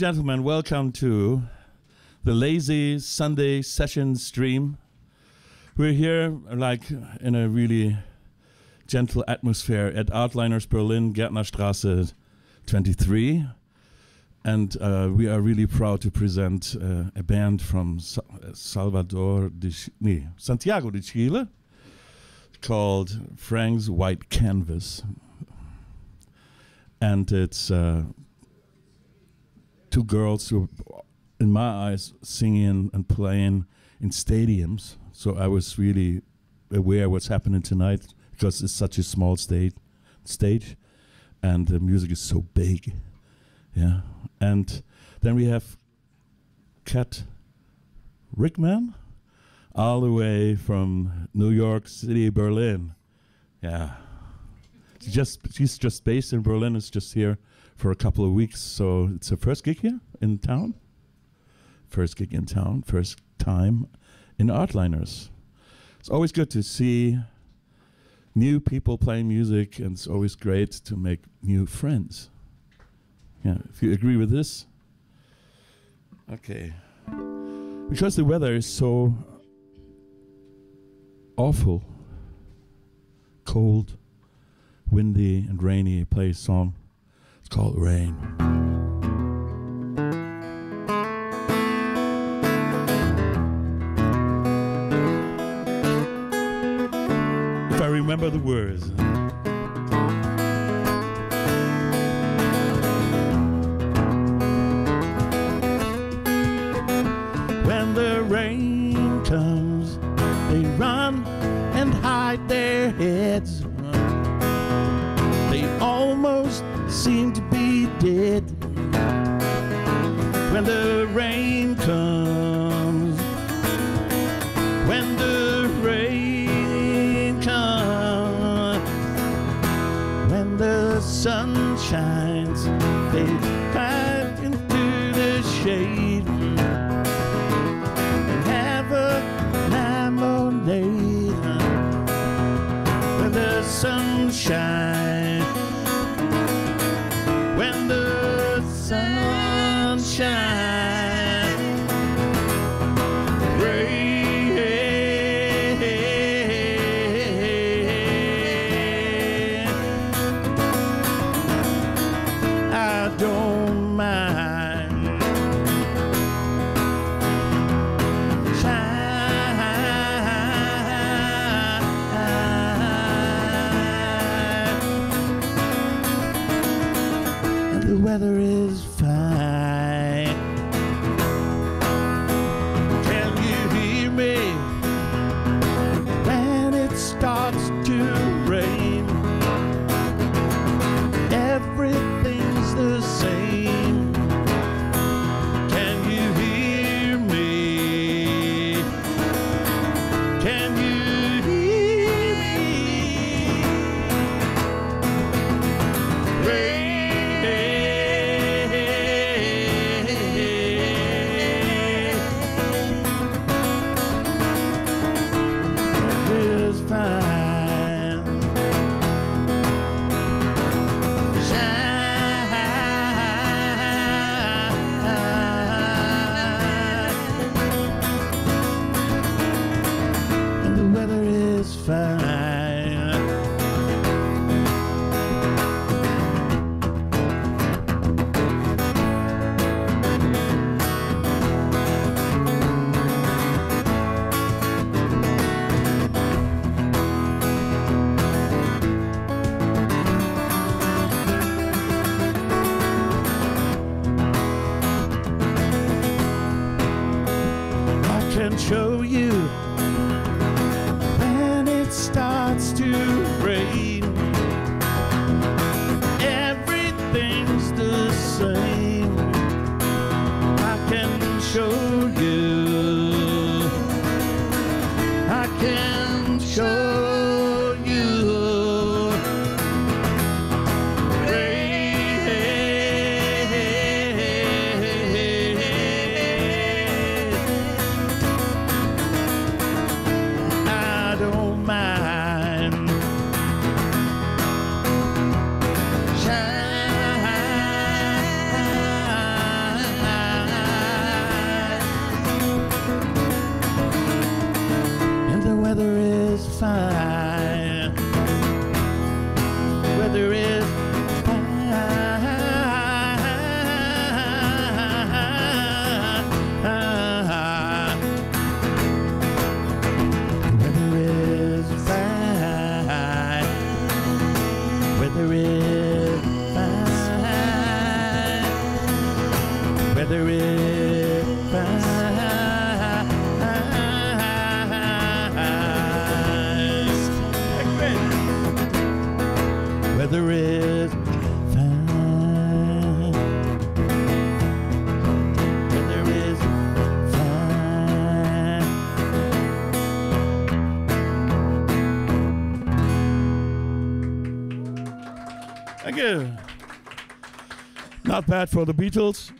gentlemen. Welcome to the Lazy Sunday Session stream. We're here, like, in a really gentle atmosphere at Artliners Berlin, Gärtnerstraße 23. And uh, we are really proud to present uh, a band from Sa- Salvador de Ch- nee, Santiago de Chile called Frank's White Canvas. And it's uh, two girls who, in my eyes, singing and playing in stadiums. So I was really aware what's happening tonight because it's such a small stage, stage, and the music is so big. Yeah, and then we have Kat Rickman, all the way from New York City, Berlin. Yeah, she's just she's just based in Berlin. It's just here for a couple of weeks. So it's her first gig here in town. First gig in town. First time in Artliners. It's always good to see new people playing music, and it's always great to make new friends. Yeah, if you agree with this. Okay. Because the weather is so awful, cold, windy, and rainy, play a song. Called Rain. If I remember the words. When the rain comes, they run and hide their heads. They almost seem to dead. When the rain For the Beatles.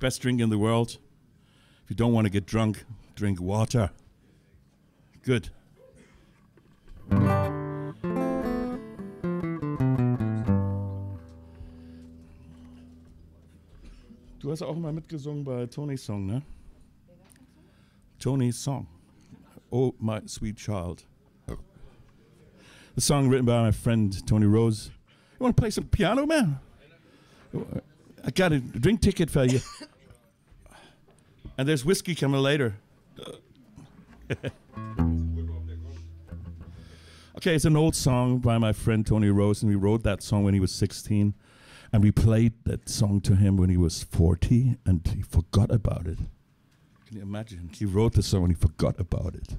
Best drink in the world. If you don't want to get drunk, drink water. Good. Du hast auch mal mitgesungen bei Tony's Song, ne? Tony's Song. Oh, my sweet child. The song written by my friend Tony Rose. You want to play some piano, man? I got a drink ticket for you. and there's whiskey coming later. okay, it's an old song by my friend Tony Rose, and we wrote that song when he was 16. And we played that song to him when he was 40, and he forgot about it. Can you imagine? He wrote the song and he forgot about it.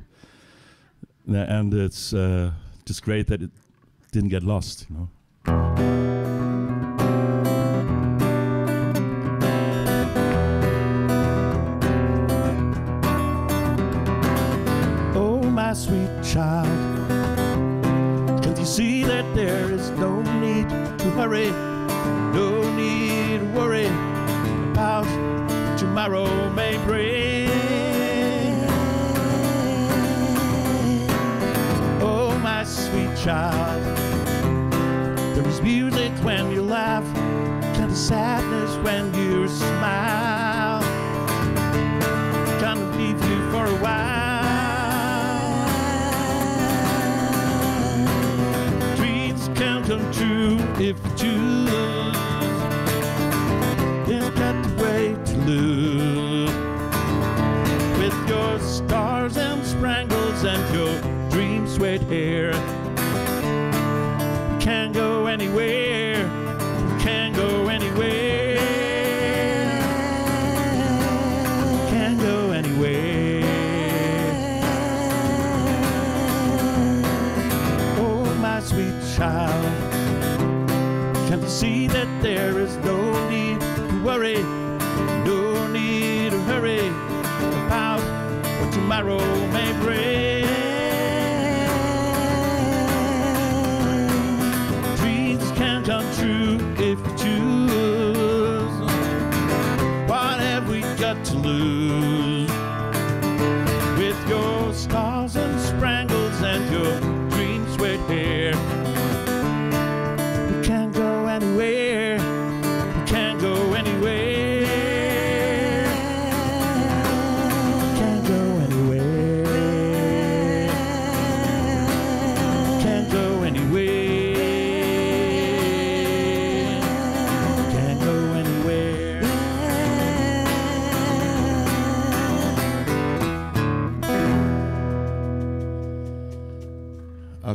And it's uh, just great that it didn't get lost, you know. Oh, my sweet child, can't you see that there is no need to hurry? No need to worry about tomorrow may bring. Child, there is music when you laugh, kind of sadness when you smile, kind of leave you for a while. Dreams can come true if you choose.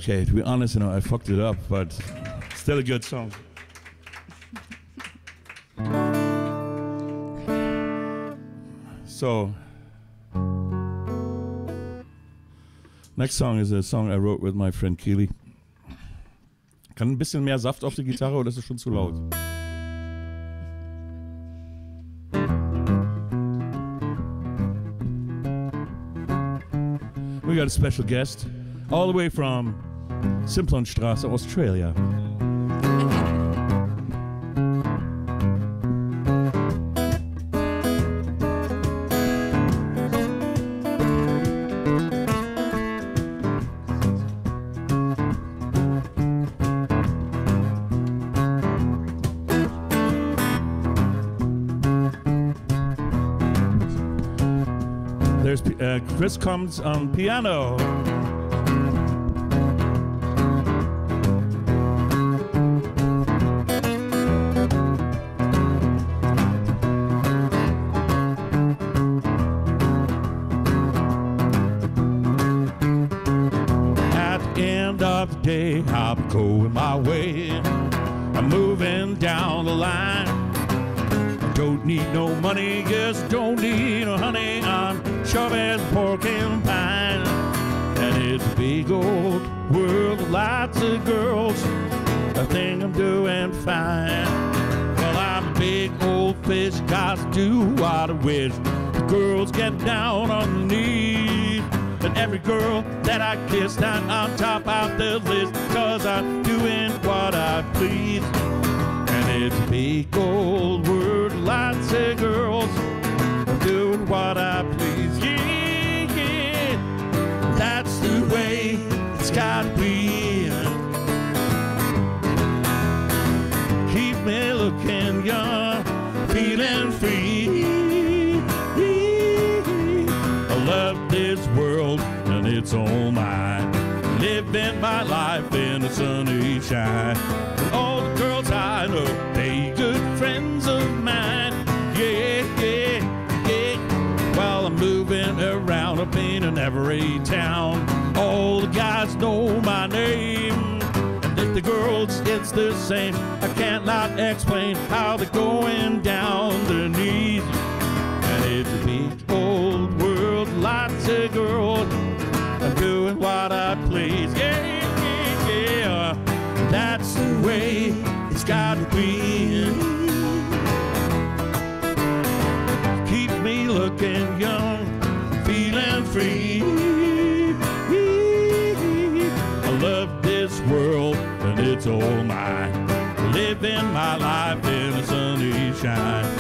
Okay, to be honest, you know, I fucked it up, but still a good song. So, next song is a song I wrote with my friend Keely. Kann ein bisschen mehr Saft auf die Gitarre oder ist es schon zu laut? We got a special guest all the way from Simplonstraße, Australia. There's uh, Chris comes on piano. Don't need no money, yes, don't need no honey. I'm sharp as pork and pine. And it's a big old world with lots of girls. I think I'm doing fine. Well, I'm a big old fish, got to do what I wish. The girls get down on the knees. And every girl that I kiss down on top of the list, cause I'm doing what I please. And it's a big old world, lots of girls. Doing what I please. Yeah, yeah. That's the way it's gotta be. Keep me looking young, feeling free. I love this world and it's all mine. Living my life in the sunny shine. All the girls I know, up in every town, all the guys know my name. And if the girls, it's the same. I can't not explain how they're going down their knees. And it's a big old world, lots of girls. I'm doing what I please. Yeah, yeah, yeah. That's the way it's gotta be. Keep me looking young, all mine. Living my life in the sunny shine.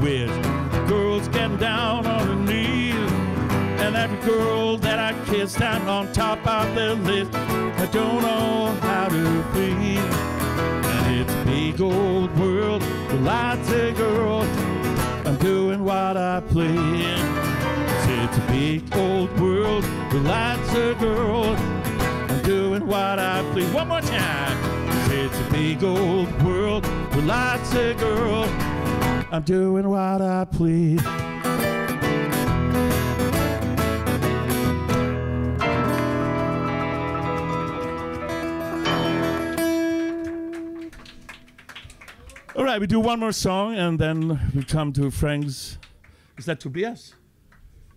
Wish. Girls getting down on her knees, and every girl that I kiss down on top of the list. I don't know how to breathe, and it's a big old world with lots of girls. I'm doing what I please. It's a big old world with lots of girls. I'm doing what I please. One more time. It's a big old world with lots of girls. I'm doing what I please. All right, we do one more song and then we come to Frank's. Is that Tobias?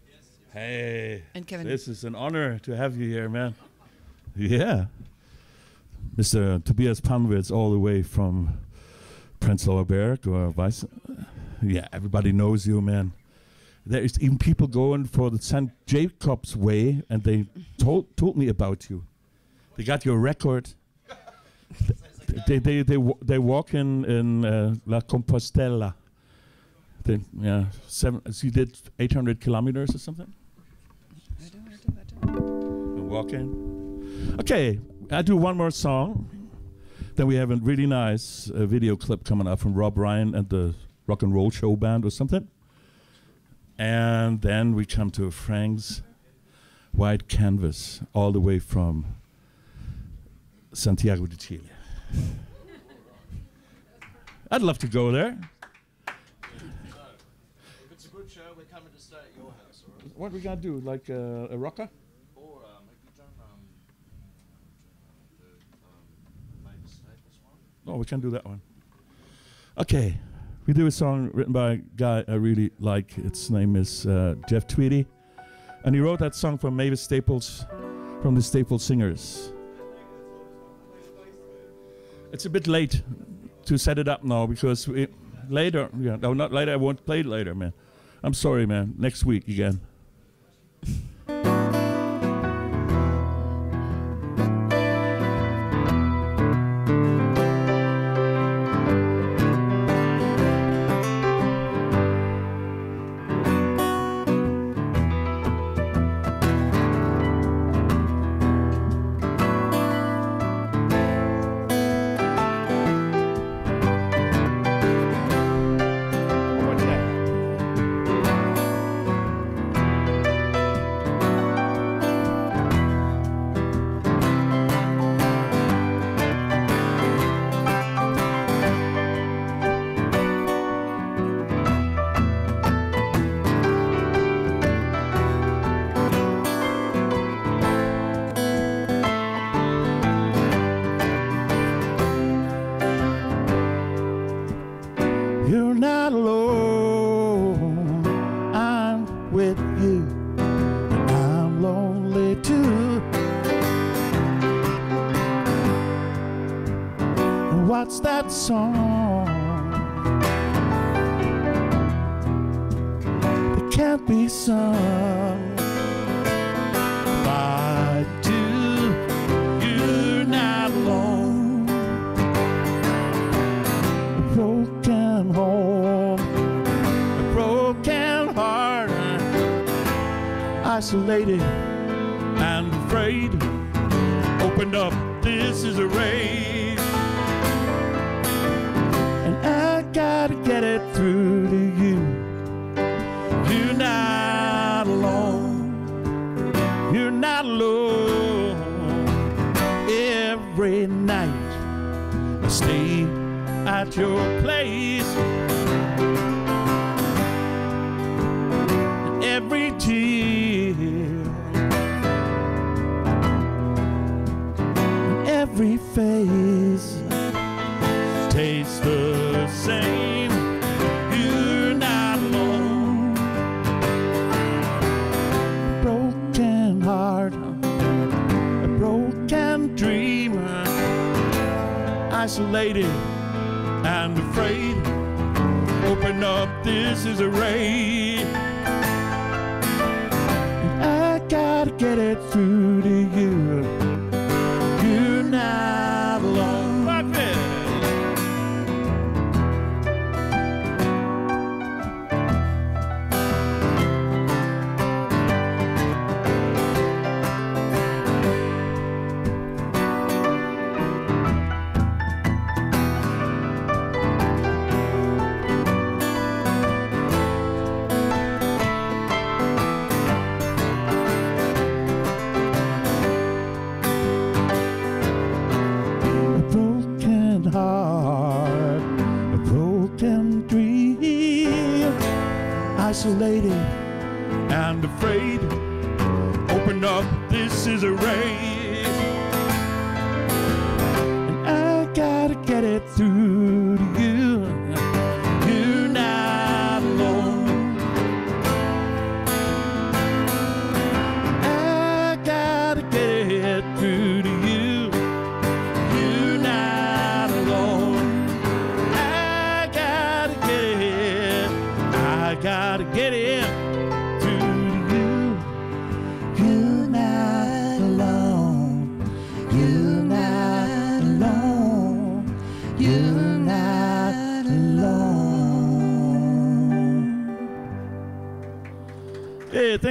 Yes. Hey. And Kevin. This is an honor to have you here, man. Yeah. Mr. Tobias Panwitz, all the way from Prenzlauer Berg or Weiss. Yeah, everybody knows you, man. There is even people going for the St. Jacob's Way, and they told told me about you. They got your record. they they they wa- they walk in in uh, La Compostela. They, yeah, seven. So you did 800 kilometers or something. I do, I do, I do. and walk in. Okay, I do one more song. Then we have a really nice uh, video clip coming up from Rob Ryan and the Rock and Roll Show Band or something. And then we come to Frank's White Canvas, all the way from Santiago de Chile. I'd love to go there. If it's a good show, we're coming to stay at your house, all right? What we going to do? Like uh, a rocker? Oh, we can do that one. Okay, we do a song written by a guy I really like. Its name is uh, Jeff Tweedy, and he wrote that song for Mavis Staples from the Staples Singers. It's a bit late to set it up now because we, later, yeah, no, not later. I won't play it later, man. I'm sorry, man. Next week again. Song?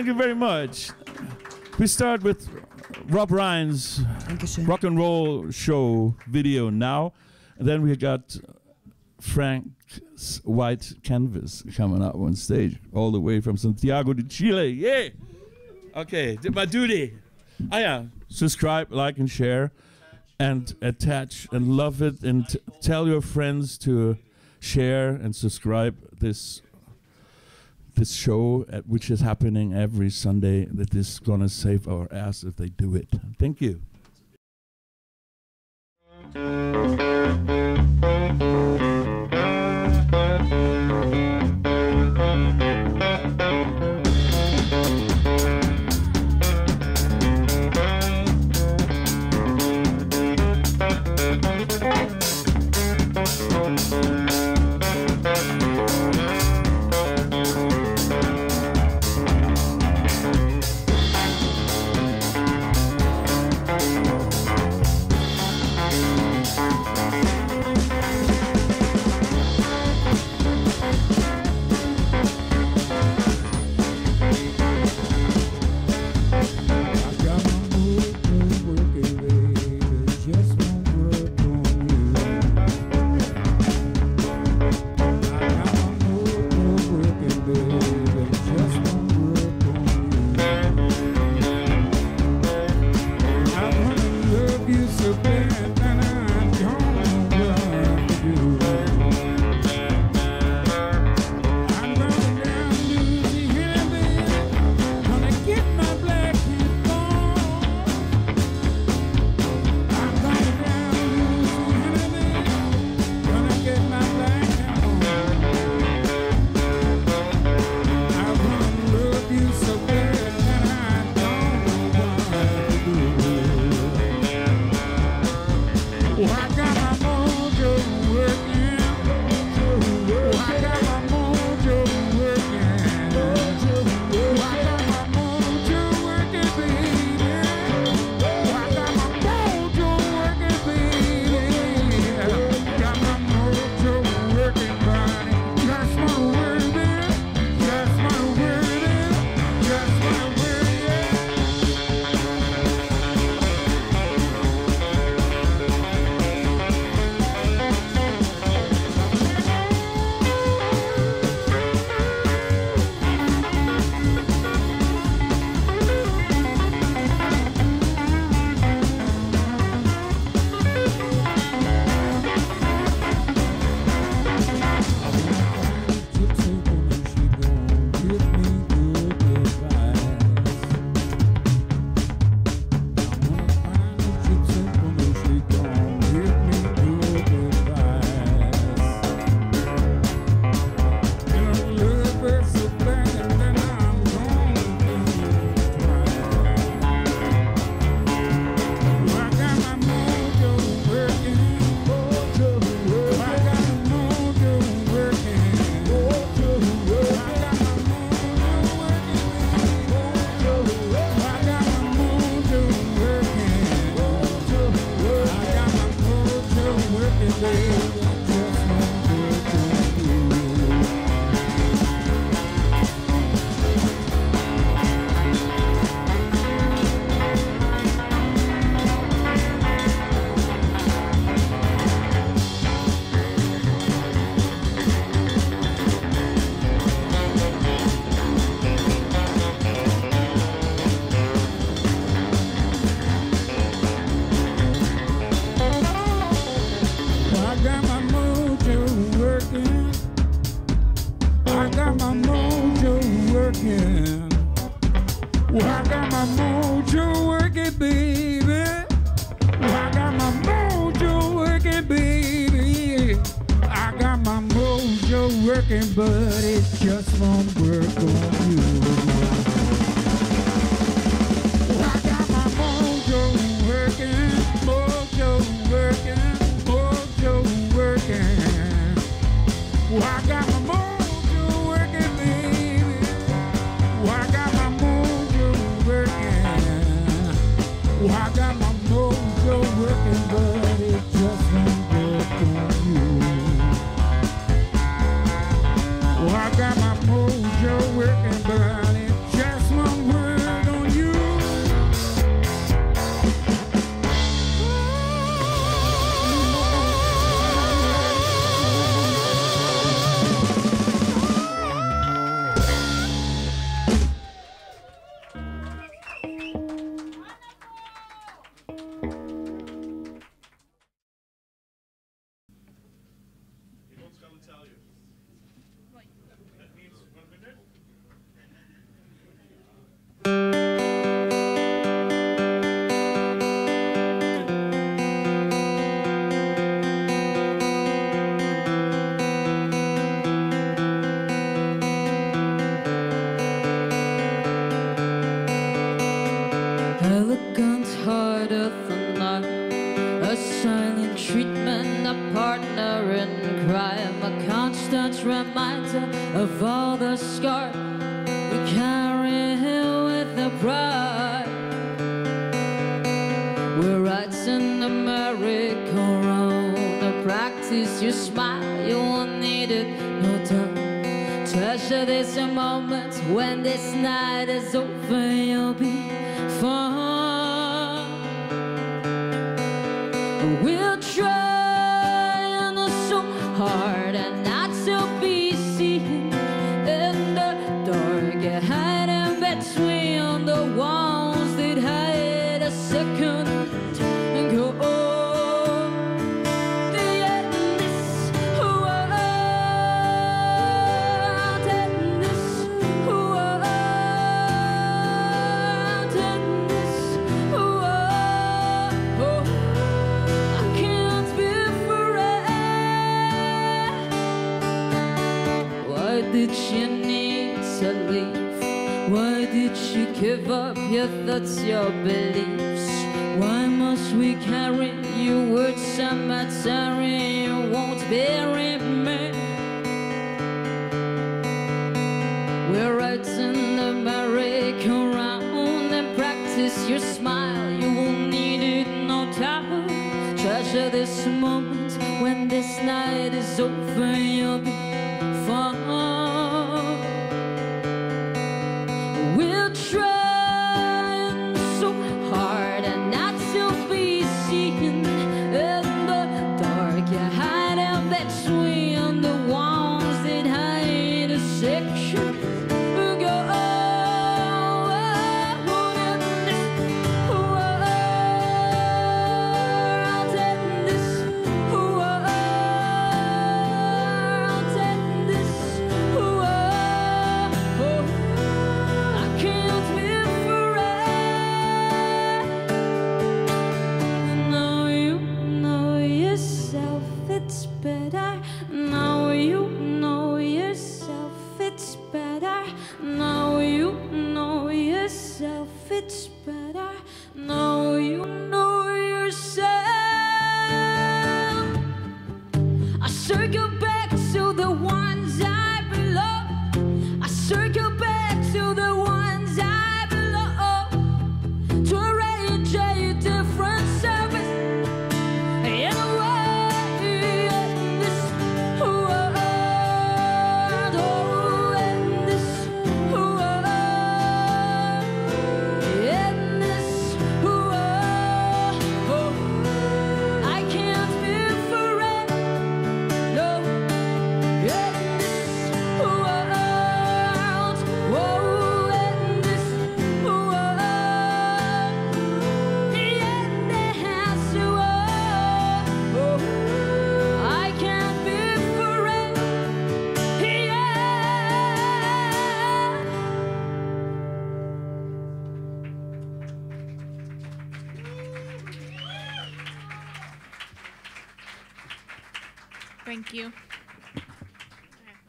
You very much. We start with Rob Ryan's rock and roll show video now. And then we got Frank's White Canvas coming up on stage, all the way from Santiago de Chile. Yeah. Okay, did my duty. Ah, yeah. Subscribe, like, and share, and attach and love it, and tell your friends to share and subscribe this this show, at, which is happening every Sunday. That is gonna save our ass if they do it. Thank you.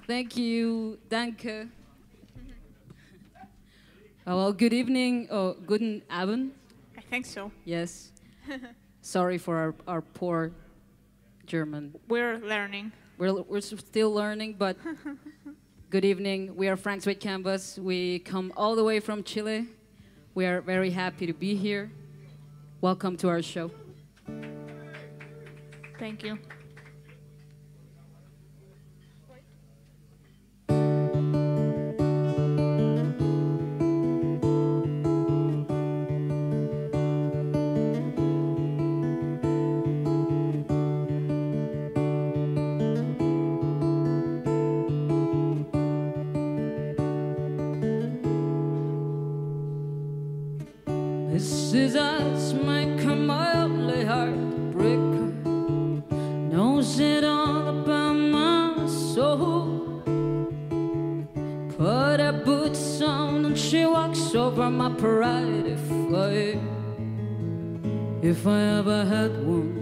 Thank you, danke. Oh, well, good evening, or guten Abend. I think so. Yes. Sorry for our, our poor German. We're learning. We're, we're still learning, but good evening. We are Frank's White Canvas. We come all the way from Chile. We are very happy to be here. Welcome to our show. Thank you. This is us, make mildly heartbreaker. Knows it all about my soul. Put her boots on and she walks over my pride. If I, if I ever had one,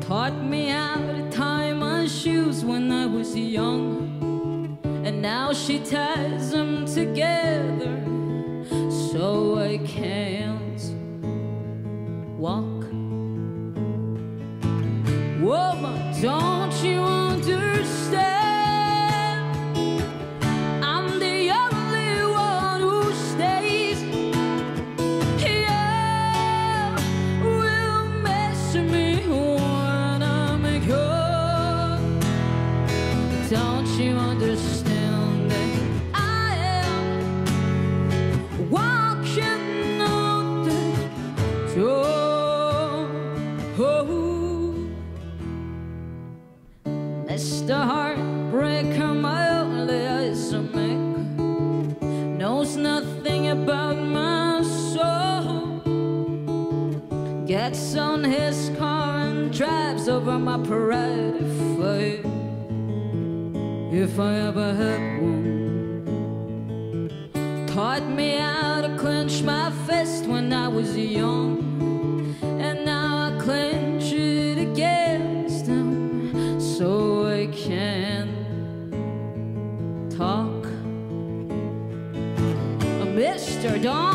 taught me how to tie my shoes when I was young. And now she ties them together so I can't walk. Woman, don't if I if I ever had one. Taught me how to clench my fist when I was young, and now I clench it against him so I can talk. Mister, don't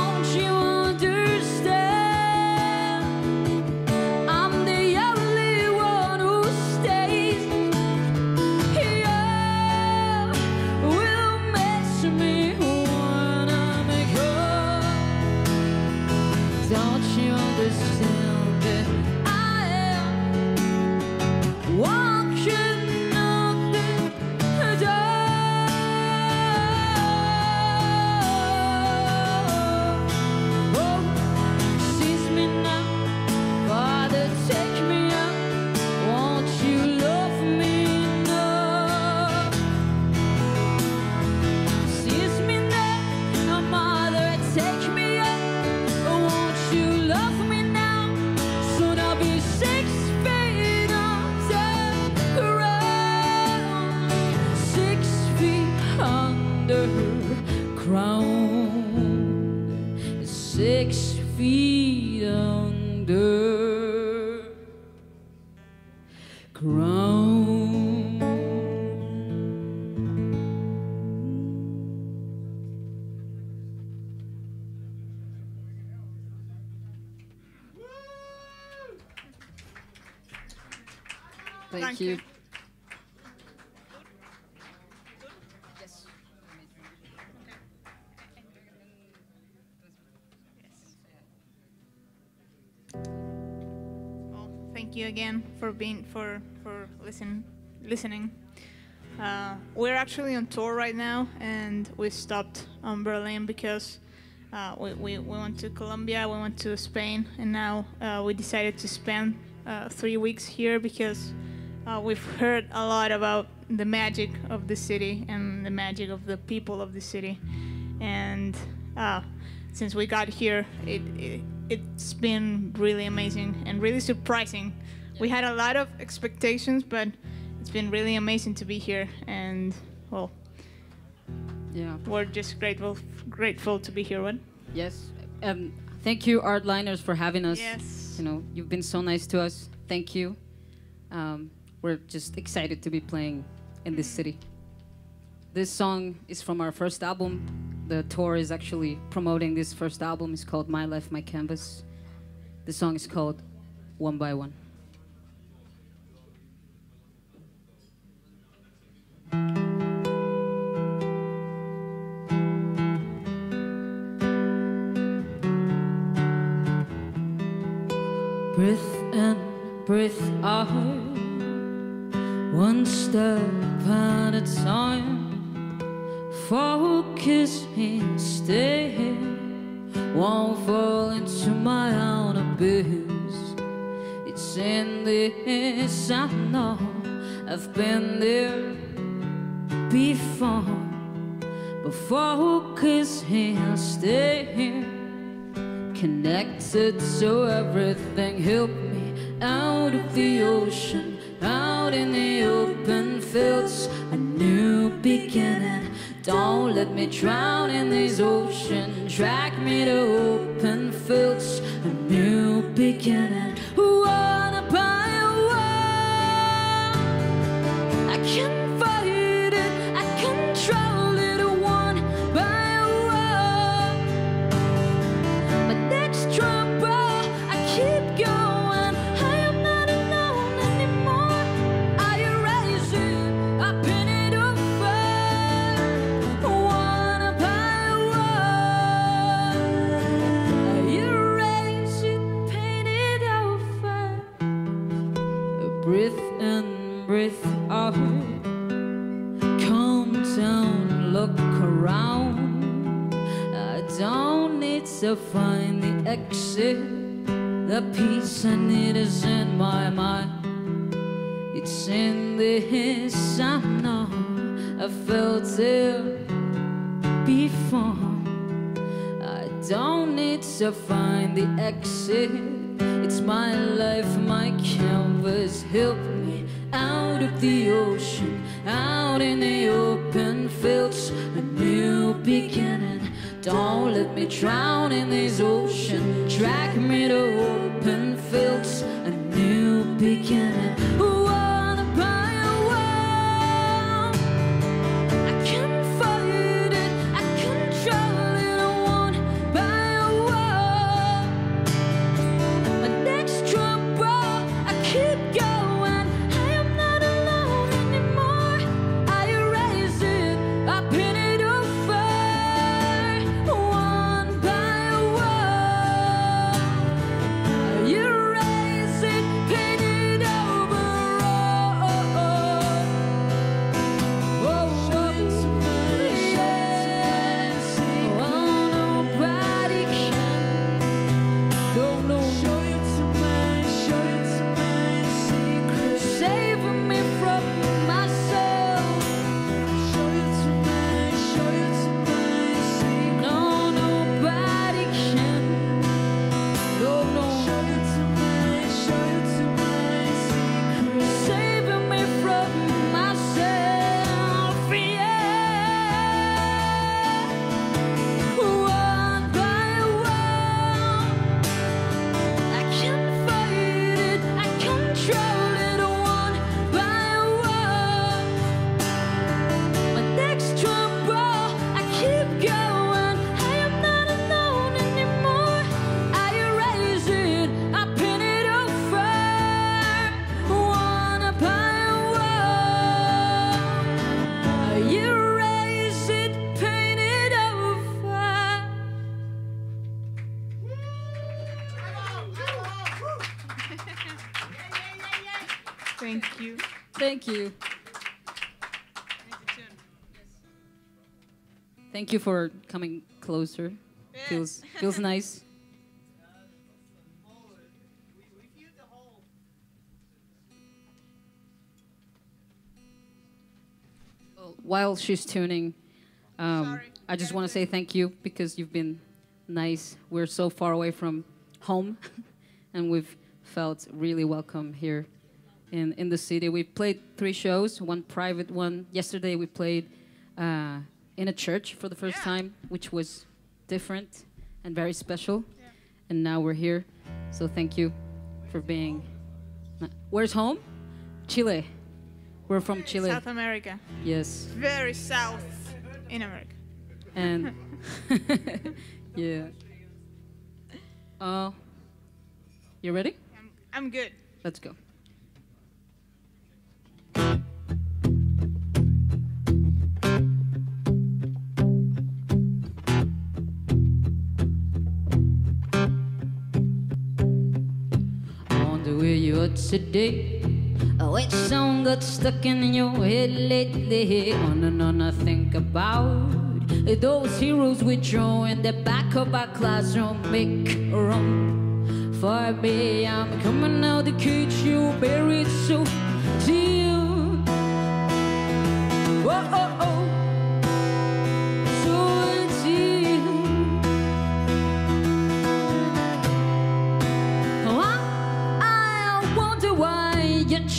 for being for for listen listening. Uh, we're actually on tour right now, and we stopped on Berlin because uh, we, we, we went to Colombia, we went to Spain, and now uh, we decided to spend uh, three weeks here because uh, we've heard a lot about the magic of the city and the magic of the people of the city. And uh, since we got here, it, it, it's been really amazing and really surprising. We had a lot of expectations, but it's been really amazing to be here. And well, Yeah. we're just grateful grateful to be here. What? Yes. Um, thank you, Artliners, for having us. Yes. You know, you've been so nice to us. Thank you. um, we're just excited to be playing in this city. This song is from our first album. The tour is actually promoting this first album. It's called My Life, My Canvas. The song is called One by One. Breath in, breath out, one step at a time. Focus and stay here, won't fall into my own abyss. It's in this I know I've been there before, but focus and stay here connected so everything. Help me out of the ocean out in the open fields a new beginning. Don't let me drown in this ocean drag me to open fields a new beginning. One by one I can to find the exit. The peace I need is in my mind. It's in this I know. I felt it before. I don't need to find the exit. It's my life, my canvas. Help me out of the ocean, out in the open fields. A new beginning. Don't let me drown in this ocean. Drag me to open fields. A new beginning. One Thank you for coming closer. Feels feels nice. Well, While she's tuning, um, I just want to say thank you because you've been nice. We're so far away from home, and we've felt really welcome here in, in the city. We played three shows, one private one. Yesterday we played uh, in a church for the first Yeah. time, which was different and very special. And now we're here. So thank you for being. Where's home? Chile. We're from Chile. South America, Yes. very south in America. And yeah. Uh, you ready? I'm, I'm good. Let's go. You are today. Oh, which song got stuck in your head lately? On and on I think about those heroes we draw in the back of our classroom. Make room for me. I'm coming out the cage you buried so deep. Oh, oh,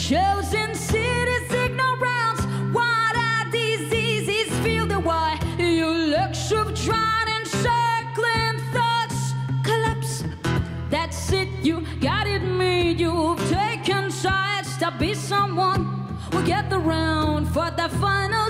chosen city's ignorance. What are diseases feel the why your looks of drown in circling thoughts collapse. That's it, you got it made. You've taken sides to be someone. We'll get the round for the final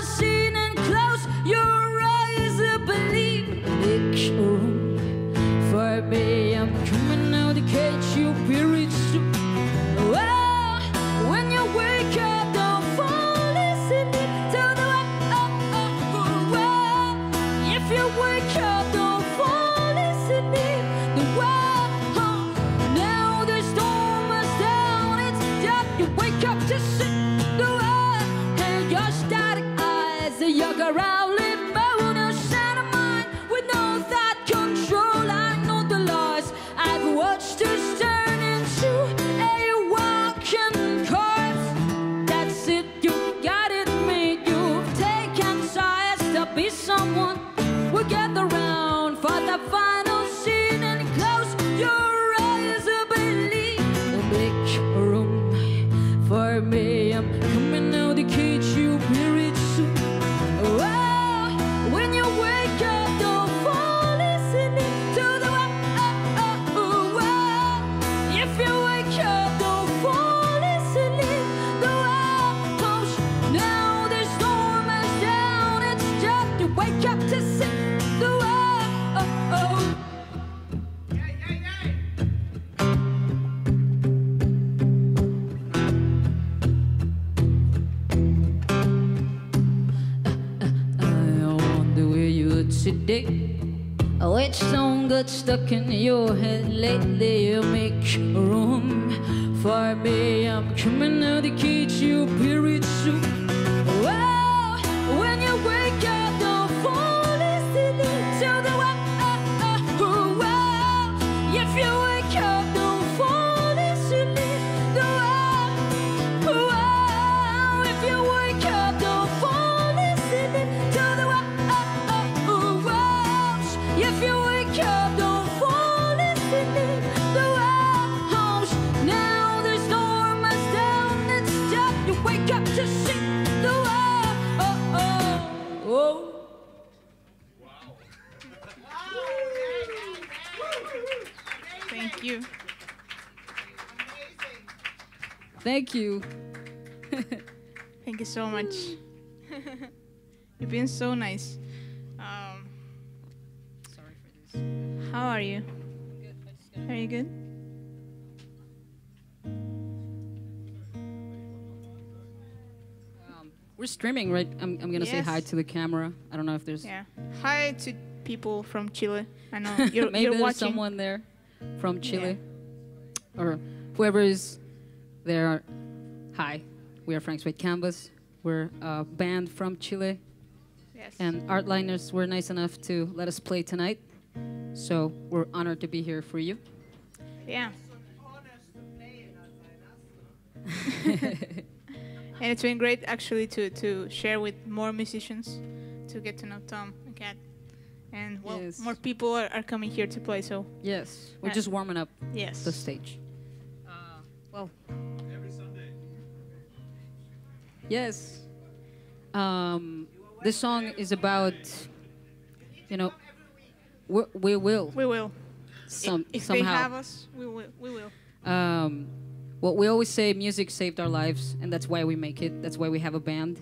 stuck in your head lately? You make room You've so nice. Um, Sorry for this. how are you? Are you good? Um, we're streaming, right? I'm, I'm gonna say hi to the camera. I don't know if there's Yeah. Hi to people from Chile. I know you're, maybe you're there's watching. someone there from Chile or whoever is there. Hi, we are Frank's White Canvas. We're a band from Chile, Yes. and Artliners were nice enough to let us play tonight. So we're honored to be here for you. Yeah. and it's been great actually to, to share with more musicians to get to know Tom and Kat. And well, Yes. more people are, are coming here to play, so Yes, we're Uh, just warming up yes. the stage. Uh, well, yes. Um, this song is about, you know, we, we will we will. some if somehow. they have us, we will. We will. um, well, we always say music saved our lives, and that's why we make it. That's why we have a band.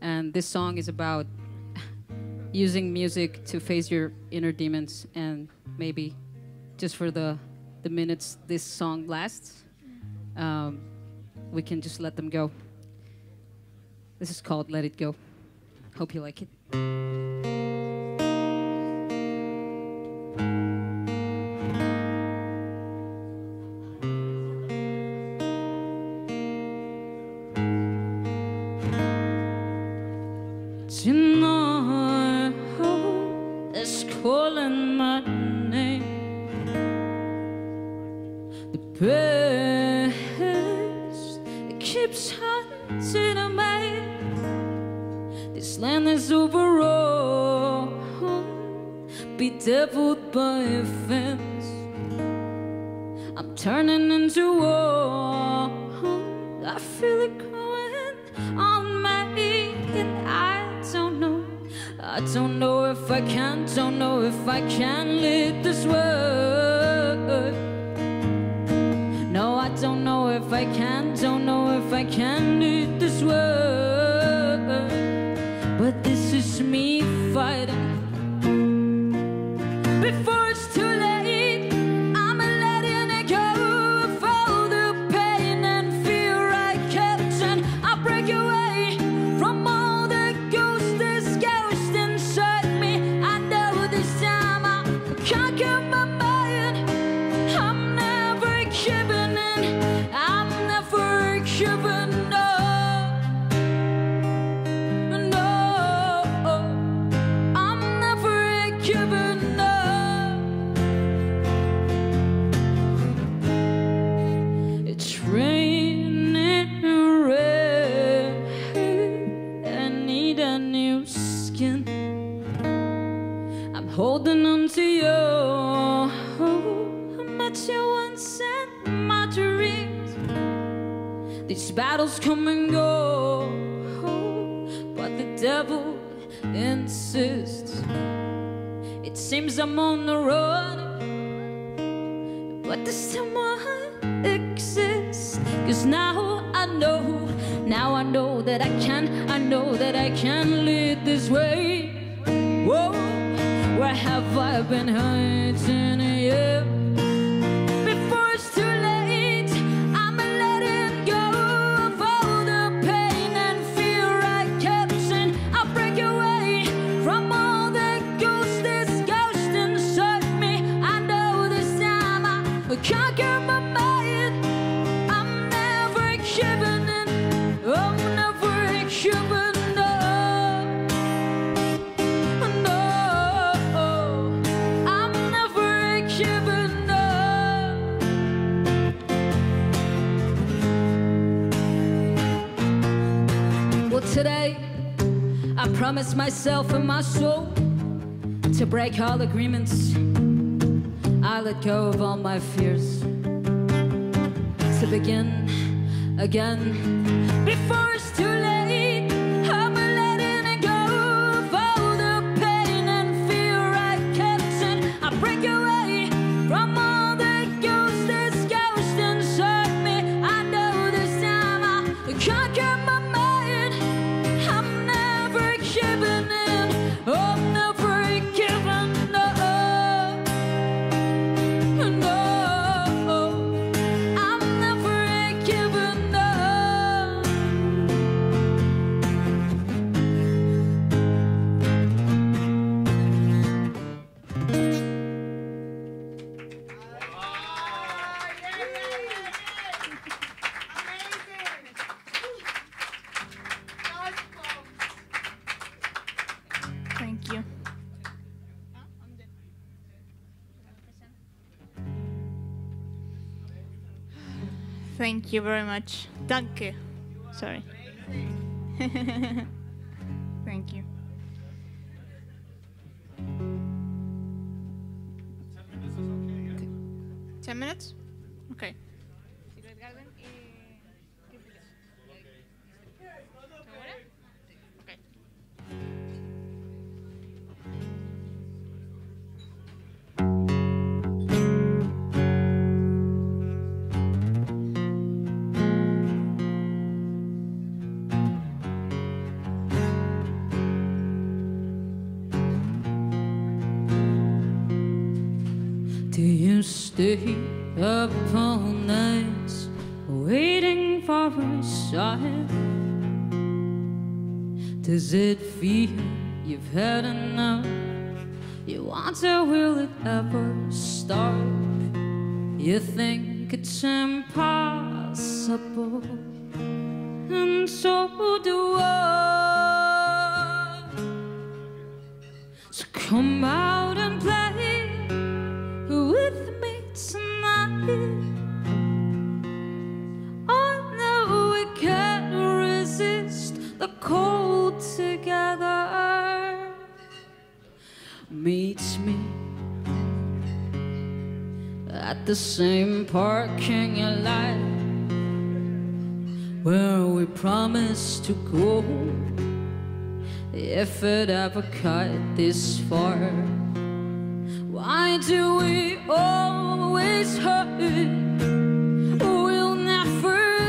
And this song is about using music to face your inner demons, and maybe just for the the minutes this song lasts, um, we can just let them go. This is called "Let It Go." Hope you like it. Calling my name. The bedeviled by a fence. I'm turning into war. I feel it growing on me, and I don't know. I don't know if I can, don't know if I can lead this world. No, I don't know if I can, don't know if I can lead this world. Battles come and go, but the devil insists. It seems I'm on the run, but this someone I exist. Cause now I know, now I know that I can, I know that I can lead this way. Whoa, where have I been hiding? Yeah. Promised myself and my soul to break all agreements. I let go of all my fears to begin again you very much. Danke. Sorry. Thank you. Ten minutes? Okay. Okay. Stay up all nights waiting for a sign? Does it feel you've had enough? You wonder will it ever start? You think it's impossible, and so do I. So come out and play Meet me at the same parking lot where we promised to go if it ever got this far. Why do we always hurt? We'll never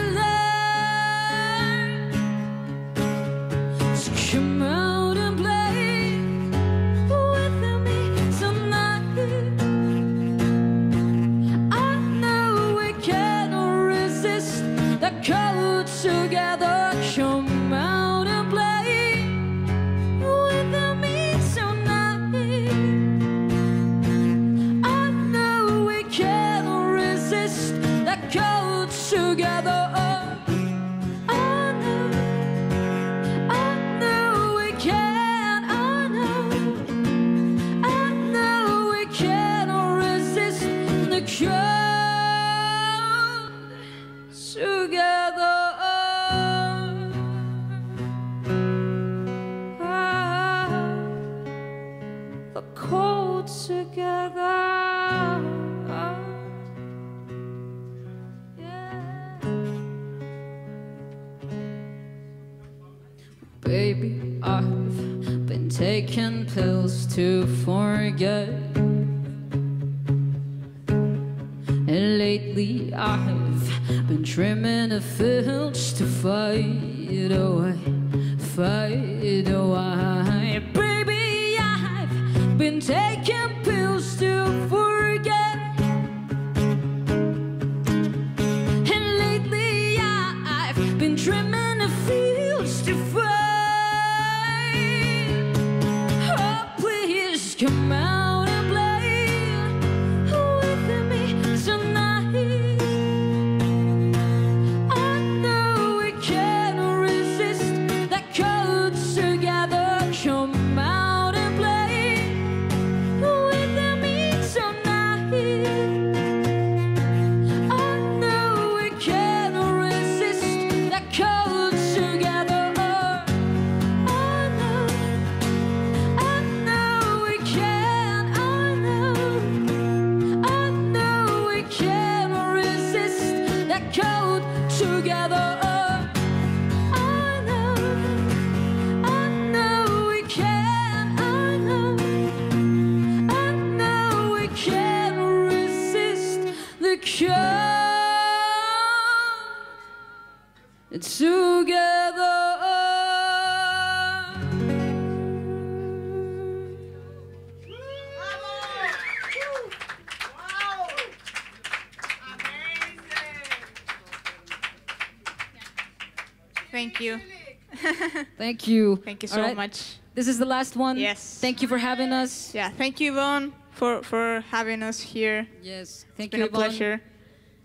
Thank you. Thank you so right, much. This is the last one. Yes. Thank you for having us. Yeah, thank you, Yvonne, for, for having us here. Yes. Thank It's been you, a Yvonne. pleasure.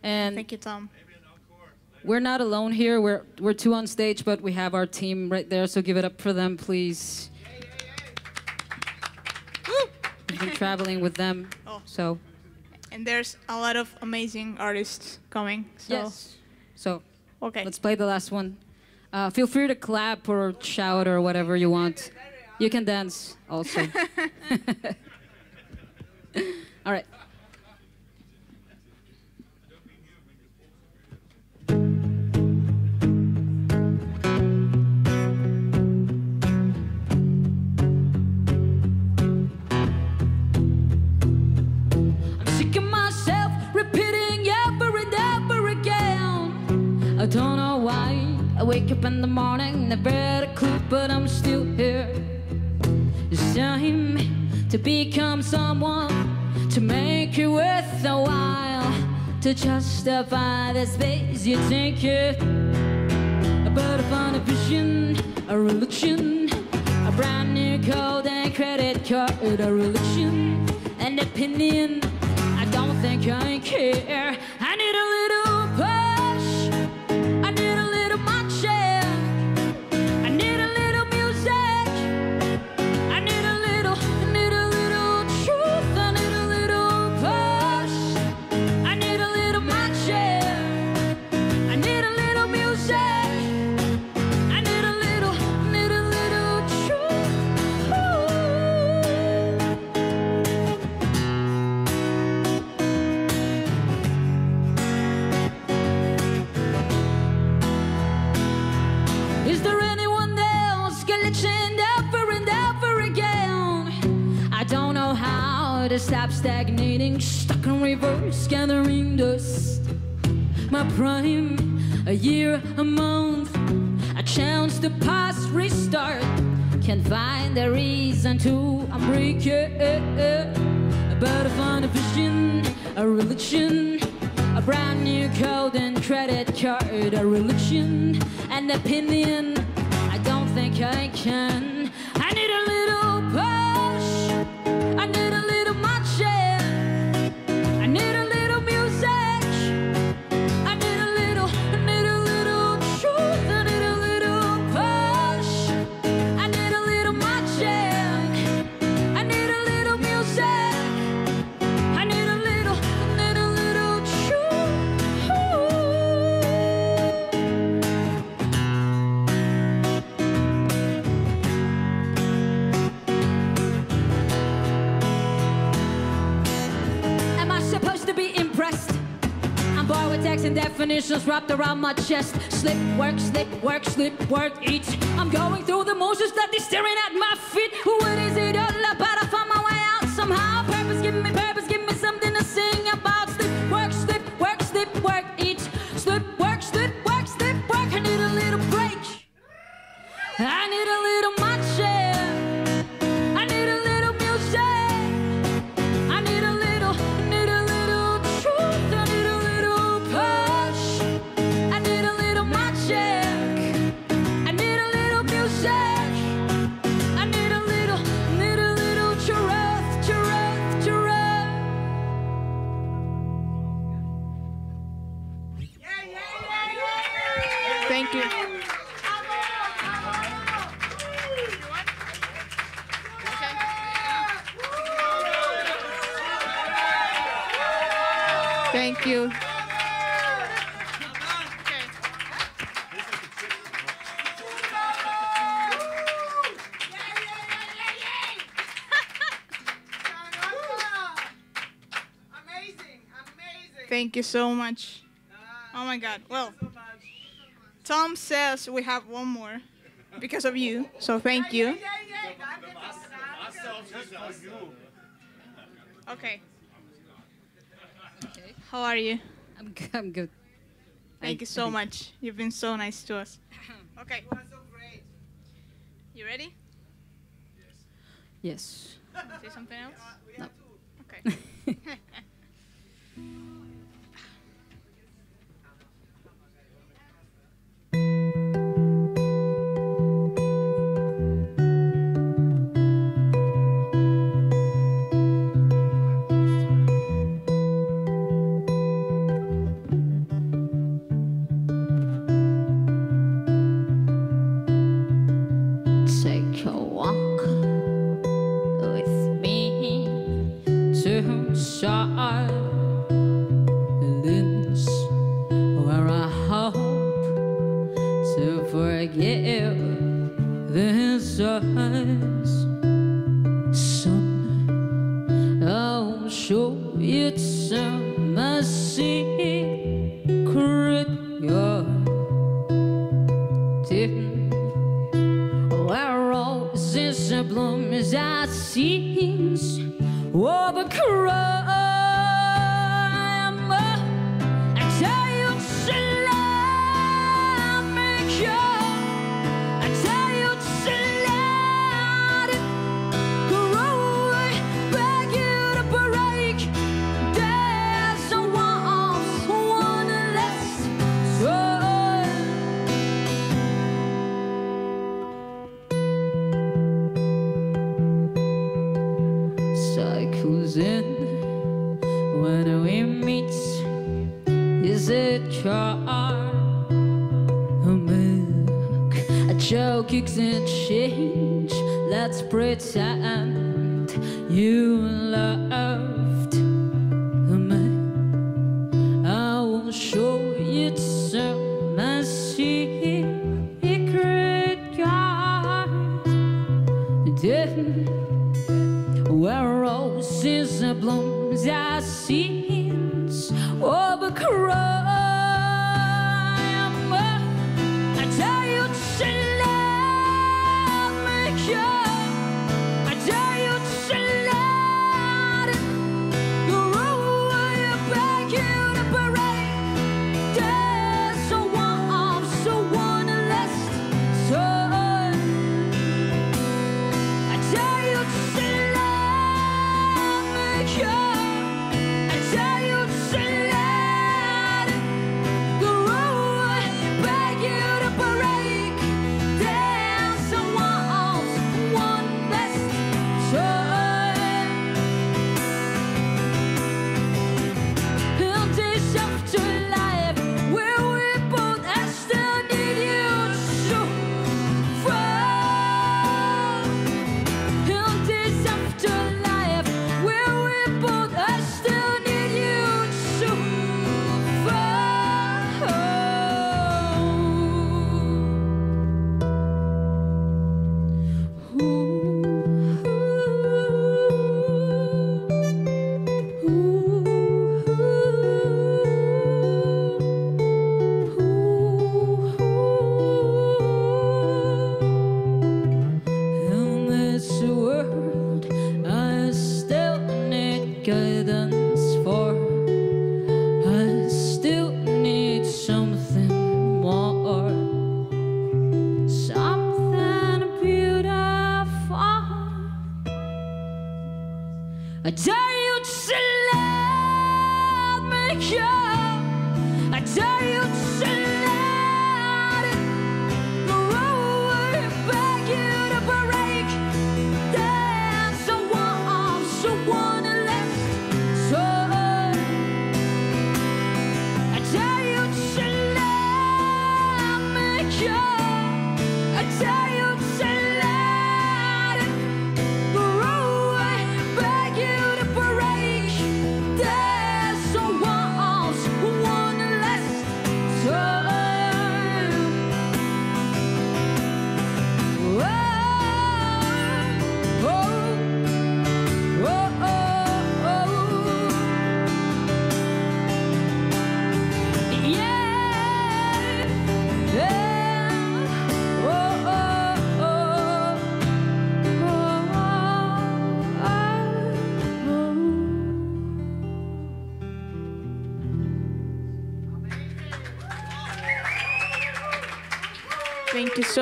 And Thank you, Tom. we're not alone here. We're we're two on stage, but we have our team right there. So give it up for them, please. We've been traveling with them. Oh. So And there's a lot of amazing artists coming. So, yes. So Okay. let's play the last one. Uh, feel free to clap or shout or whatever you want. You can dance also. All right. I'm sick of myself repeating every and ever again. I don't know why. I wake up in the morning, never had a clue, but I'm still here. It's time to become someone to make it worth a while to justify the space you take it. But I a vision, a religion, a brand new code and credit card, a religion, an opinion. I don't think I care. I to stop stagnating, stuck in reverse, gathering dust. My prime, a year, a month, a chance to pass, restart. Can't find a reason to break it. But I find a vision, a religion, a brand new code and credit card, a religion, an opinion. I don't think I can. Definitions wrapped around my chest. Slip, work, slip, work, slip, work, eat. I'm going through the motions that they're staring at my feet. What is it all about? I find my way out somehow. Purpose, give me purpose, give me something to sing about. Slip, work, slip, work, slip, work, eat. Slip, work, slip, work, slip, work. I need a little break. I need a little you so much. Oh my God. Well, Tom says we have one more because of you. So thank you. Yeah, yeah, danke, danke. Okay. Okay. How are you? I'm, g- I'm good. Thank you so much. You've been so nice to us. Okay. You so. You ready? Yes. Say something else? Have. Okay. forgive this eyes. Sun, I'll show you some my secret yard. Didn't where roses bloom as I scenes of pretend I dare you to love me, yeah. I dare you.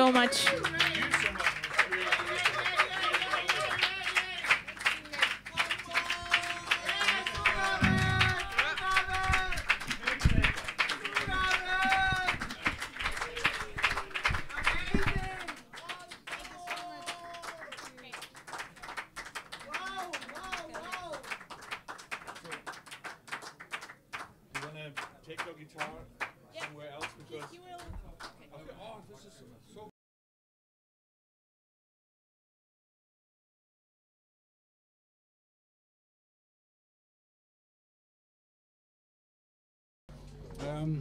so much. Ähm,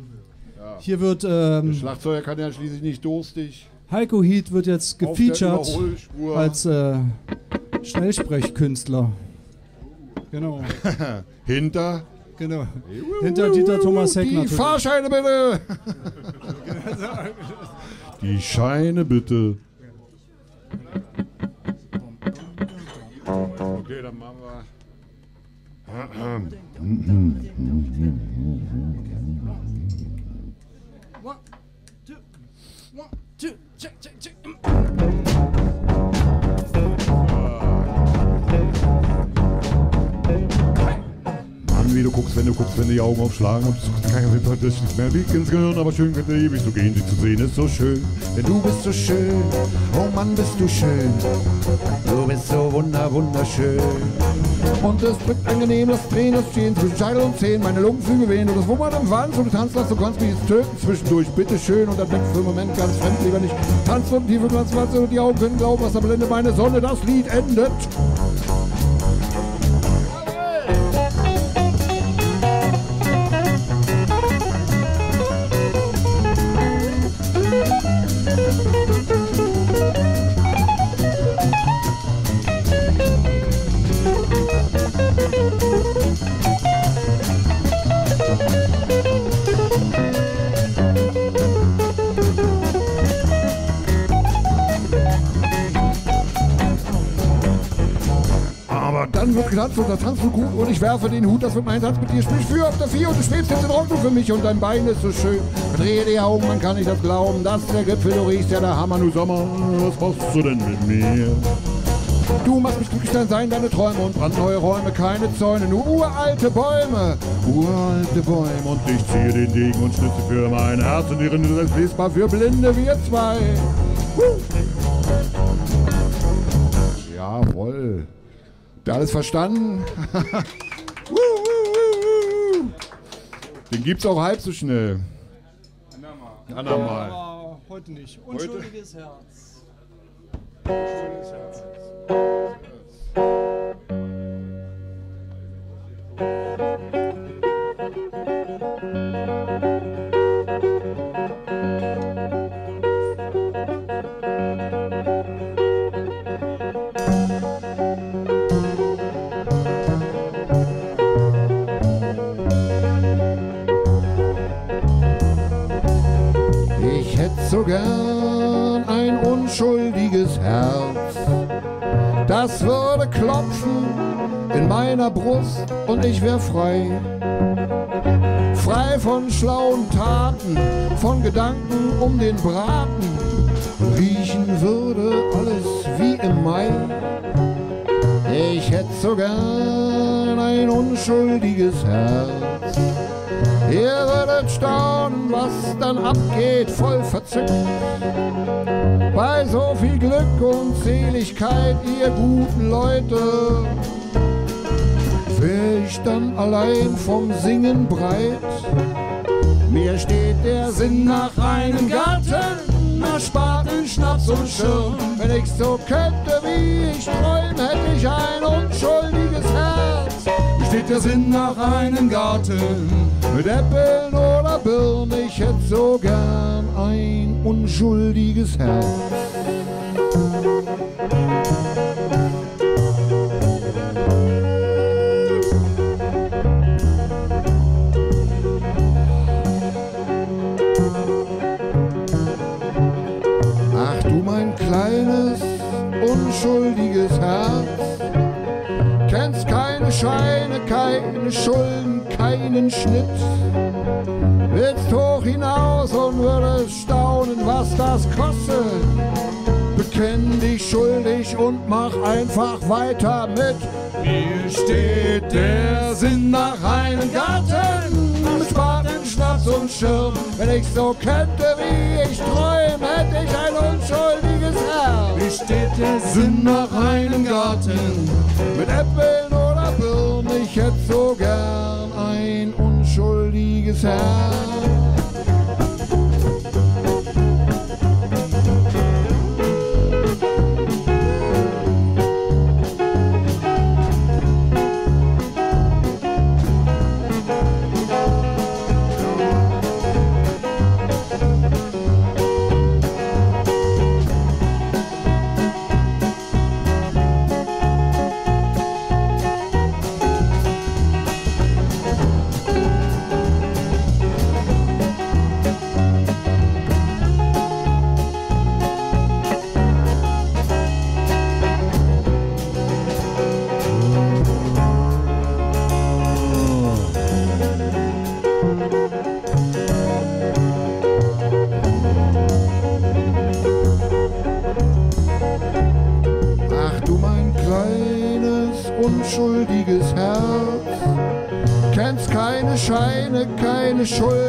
ja. Hier wird. Ähm, Schlagzeuger kann ja schließlich nicht durstig. Heiko Heat wird jetzt gefeatured als äh, Schnellsprechkünstler. Genau. Hinter? Genau. Hinter Dieter Thomas Heck Die. Fahrscheine bitte! Die Scheine bitte. Okay, dann machen wir. one, two, one, two, check, check. wie du guckst, wenn du guckst, wenn die Augen aufschlagen und du suchst keine Wimper, das mehr Wie ins Gehirn, aber schön könnte ewig so gehen, dich zu sehen ist so schön, denn du bist so schön, oh Mann, bist du schön, du bist so wunder, wunderschön. Und es wird angenehm, das Drehen, das Stehen zwischen Scheitel und Zehen, meine Lungenflüge wehen und das Wummern im Wanz und du tanzt, lass du kannst mich jetzt töten. Zwischendurch, bitte schön. Und dann denkst du im Moment ganz fremd, lieber nicht, tanzt und tiefe Glanzwanze und die Augen können glauben, was am Ende meine Sonne das Lied endet. Wird getanzt und das tanzt so gut und ich werfe den Hut, das wird mein Tanz mit dir. Sprich für auf der Vier und du schwebst jetzt in Ordnung für mich und dein Bein ist so schön. Verdrehe die Augen, man kann nicht das glauben, dass der Gipfel, du riechst ja der Hammer, du Sommer. Was machst du denn mit mir? Du machst mich glücklich dann sein, deine Träume und brandneue Räume, keine Zäune, nur uralte Bäume. Uralte Bäume und ich ziehe den Degen und schnitze für mein Herz und die Rinde selbst lesbar für Blinde, wir zwei. Huh. Jawohl. Habt ihr alles verstanden? Den gibt's auch halb so schnell. Andermal. Aber heute nicht. Unschuldiges Herz. Unschuldiges Herz. Ich Herz. Das würde klopfen in meiner Brust und ich wär frei. Frei von schlauen Taten, von Gedanken um den Braten. Riechen würde alles wie im Mai. Ich hätte so gern ein unschuldiges Herz. Ihr würdet staunen, was dann abgeht, voll verzückt. Bei so viel Glück und Seligkeit, ihr guten Leute, wär ich dann allein vom Singen breit. Mir steht der Sinn nach einem Garten, nach Spaten, Schnaps und Schirm. Wenn ich so könnte, wie ich träum, hätte ich ein unschuldiges steht der Sinn nach einem Garten, mit Äpfeln oder Birnen. Ich hätte so gern ein unschuldiges Herz. Ach du mein kleines, unschuldiges Herz, kennst keine Scheine, keine Schulden, keinen Schnitt. Willst hoch hinaus und würdest staunen, was das kostet. Bekenn dich schuldig und mach einfach weiter mit. Mir steht der Sinn nach einem Garten, mit Spaten, Schnaps und Schirm. Wenn ich so könnte, wie ich träum, hätte ich ein unschuldiges Herz. Mir steht der Sinn nach einem Garten, mit Äpfeln hätte so gern ein unschuldiges Herz. keine, keine Schuld.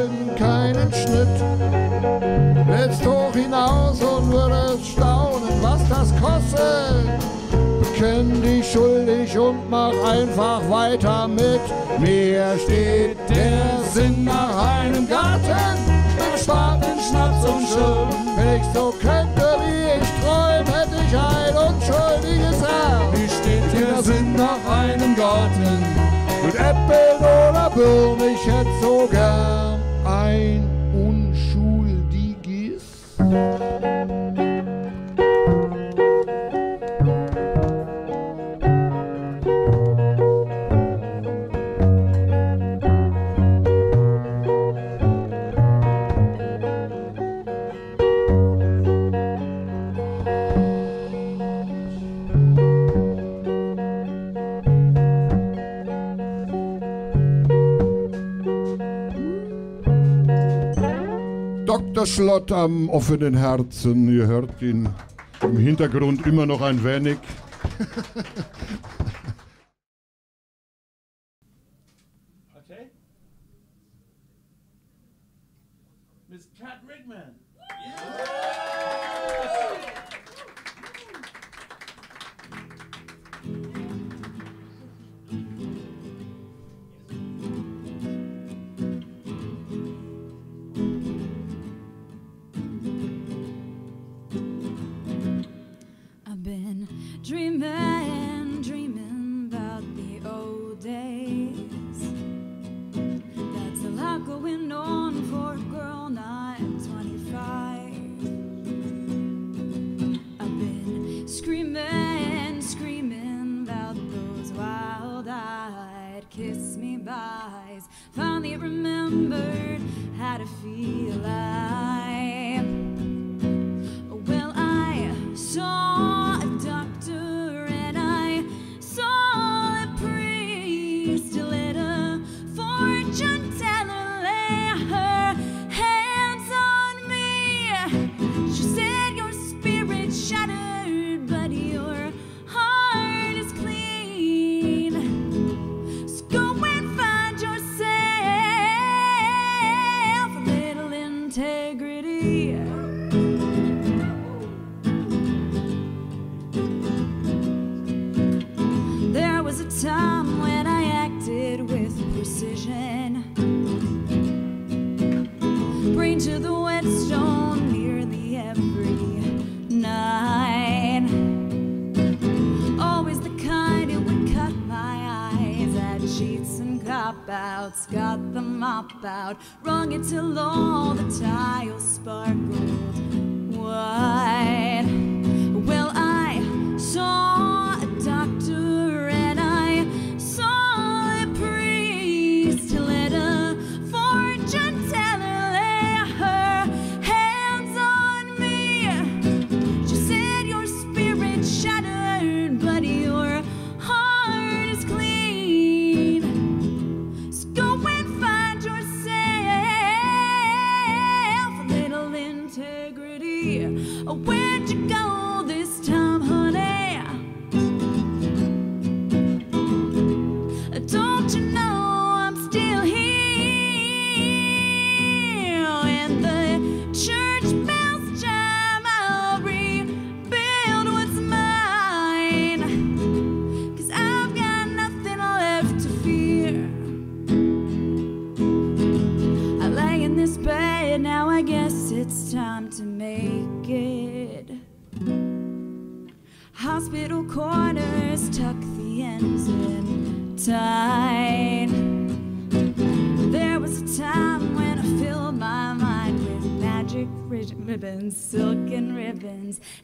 offenen Herzen. Ihr hört ihn im Hintergrund immer noch ein wenig.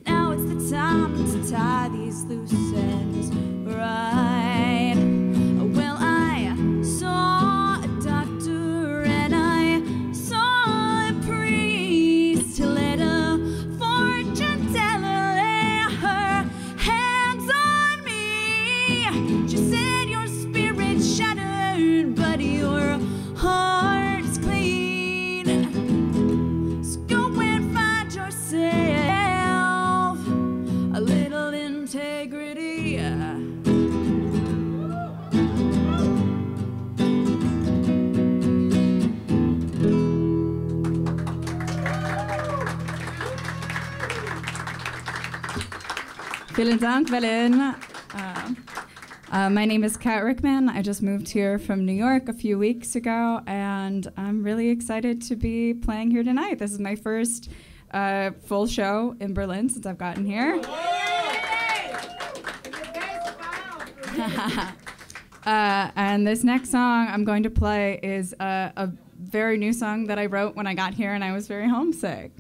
Now it's the time to tie these loose Dank, Berlin. Uh, uh, my name is Cat Rickman. I just moved here from New York a few weeks ago, and I'm really excited to be playing here tonight. This is my first uh, full show in Berlin since I've gotten here. Uh, and this next song I'm going to play is uh, a very new song that I wrote when I got here and I was very homesick.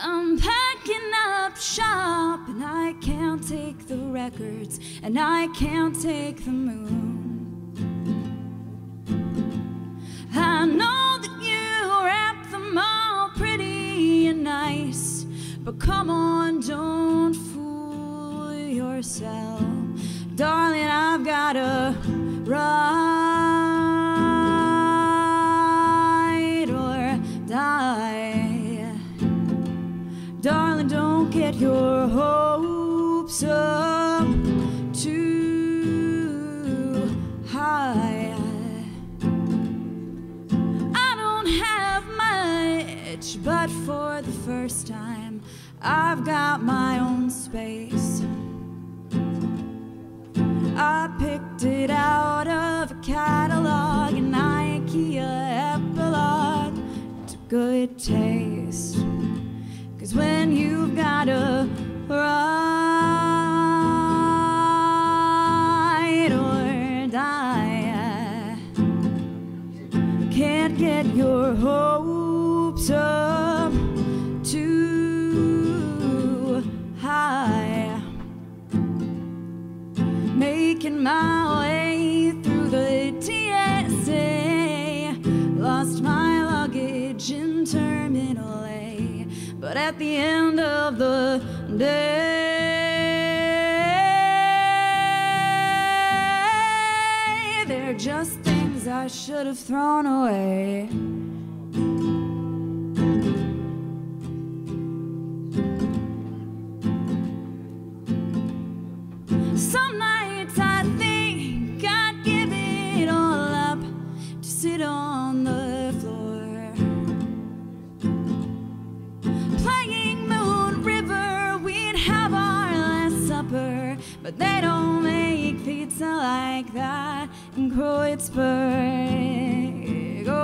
I'm packing up shop and I can't take the records and I can't take the moon. I know that you wrap them all pretty and nice, but come on, don't fool yourself. Darling, I've gotta ride or die. Darling, don't get your hopes up too high. I don't have much, but for the first time, I've got my own space. I picked it out of a catalog, an IKEA epilogue to good taste. Cause when you've got a ride or die, can't get your hopes up too high. Making my way through the TSA, lost my luggage in A. But at the end of the day, they're just things I should have thrown away. Some nights but they don't make pizza like that in Kreuzberg. Oh,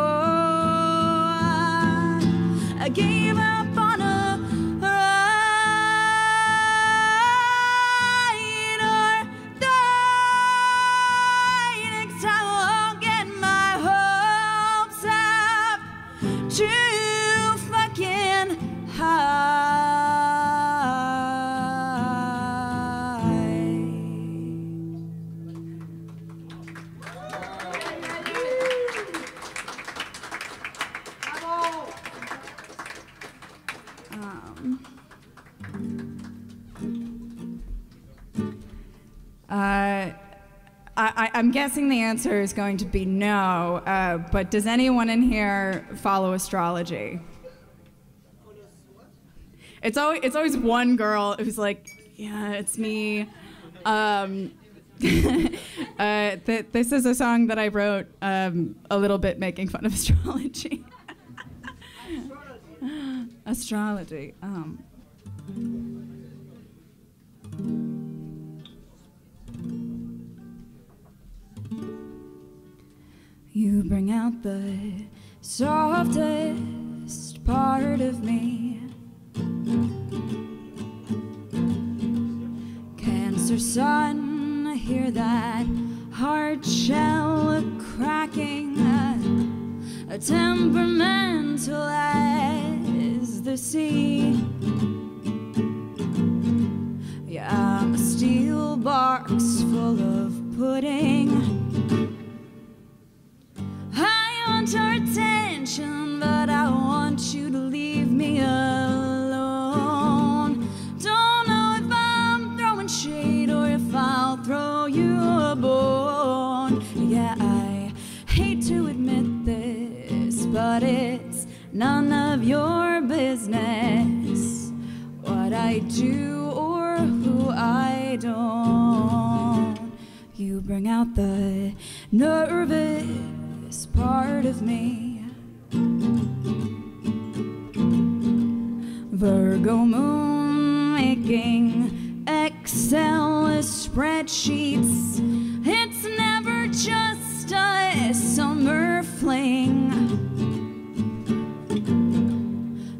I, gave up Uh, I, I'm guessing the answer is going to be no, uh, but does anyone in here follow astrology? It's always, it's always one girl who's like, yeah, it's me. Um, uh, th- this is a song that I wrote um, a little bit making fun of astrology. astrology. Um, You bring out the softest part of me. Cancer sun, I hear that hard shell cracking. A temperamental as the sea. Yeah, I'm a steel box full of pudding. But I want you to leave me alone. Don't know if I'm throwing shade or if I'll throw you a bone. Yeah, I hate to admit this, but it's none of your business what I do or who I don't. You bring out the nervous part of me. Virgo moon making Excel spreadsheets. It's never just a summer fling.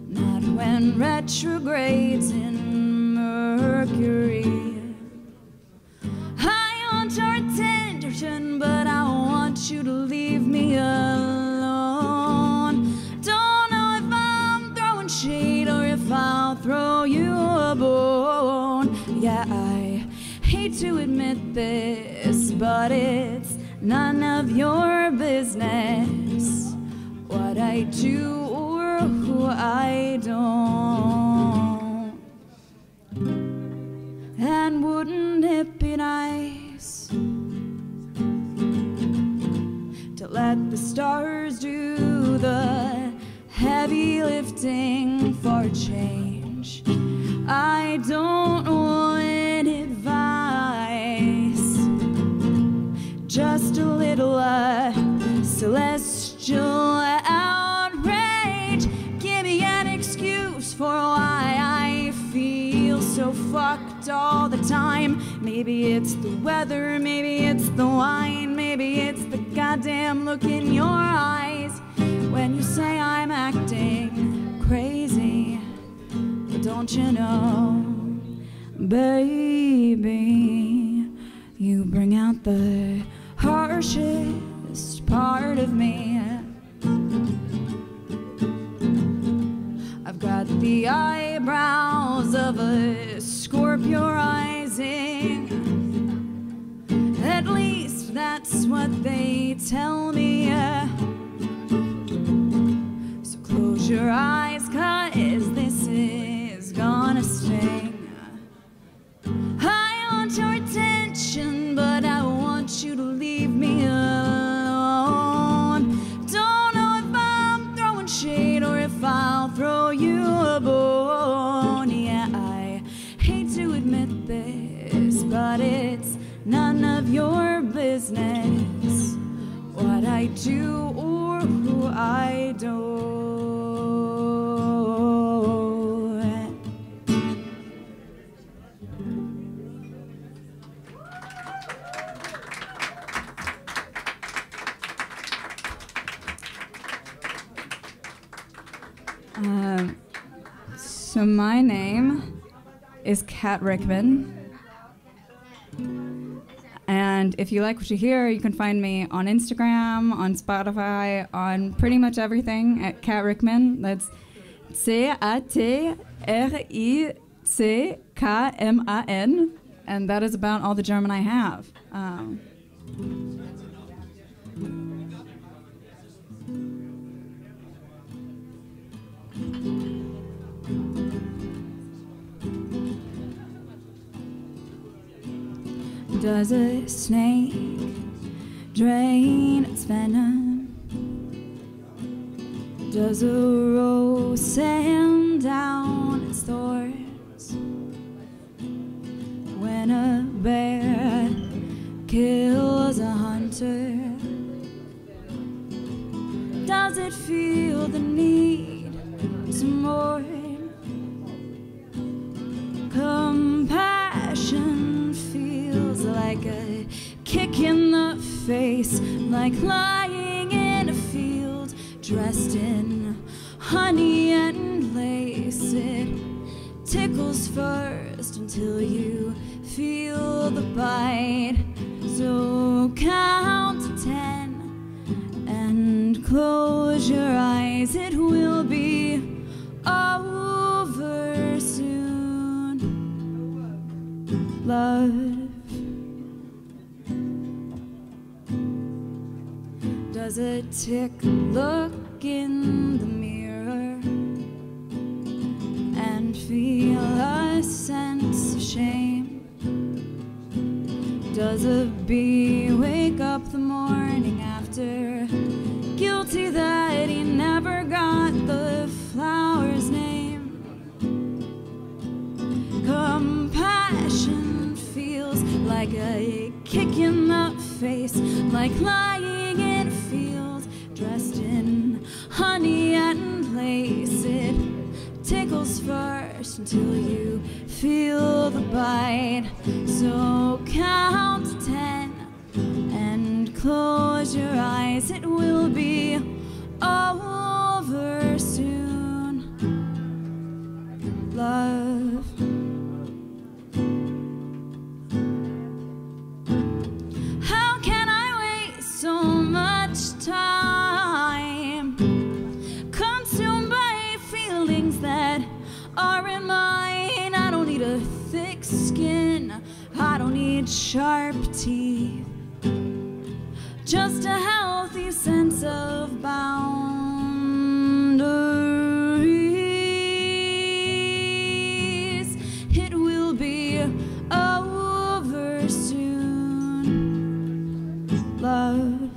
Not when retrogrades in Mercury. Want our attention, but I want you to admit this, but it's none of your business what I do or who I don't. And wouldn't it be nice to let the stars do the heavy lifting for change? I don't want just a little uh, celestial outrage. Give me an excuse for why I feel so fucked all the time. Maybe it's the weather, maybe it's the wine, maybe it's the goddamn look in your eyes when you say I'm acting crazy. But don't you know, baby, you bring out the harshest part of me. I've got the eyebrows of a Scorpio rising. At least that's what they tell me. So close your eyes, cause this business what I do or who I don't. Um, so my name is Cat Rickman. And if you like what you hear, you can find me on Instagram, on Spotify, on pretty much everything at Cat Rickman. That's C A T R I C K M A N. And that is about all the German I have. Um, Does a snake drain its venom? Does a rose sand down its thorns? When a bear kills a hunter, does it feel the need to mourn? Compassion feels like a kick in the face, like lying in a field dressed in honey and lace. It tickles first until you feel the bite. So count to ten and close your eyes. It will be over soon. Love. does a tick look in the mirror and feel a sense of shame? Does a bee wake up the morning after guilty that he never got the flower's name? Compassion feels like a kick in the face, like lying field dressed in honey and lace. It tickles first until you feel the bite. So count to ten and close your eyes. It will be over soon. Love. Sharp teeth. Just a healthy sense of boundaries. It will be over soon. Love.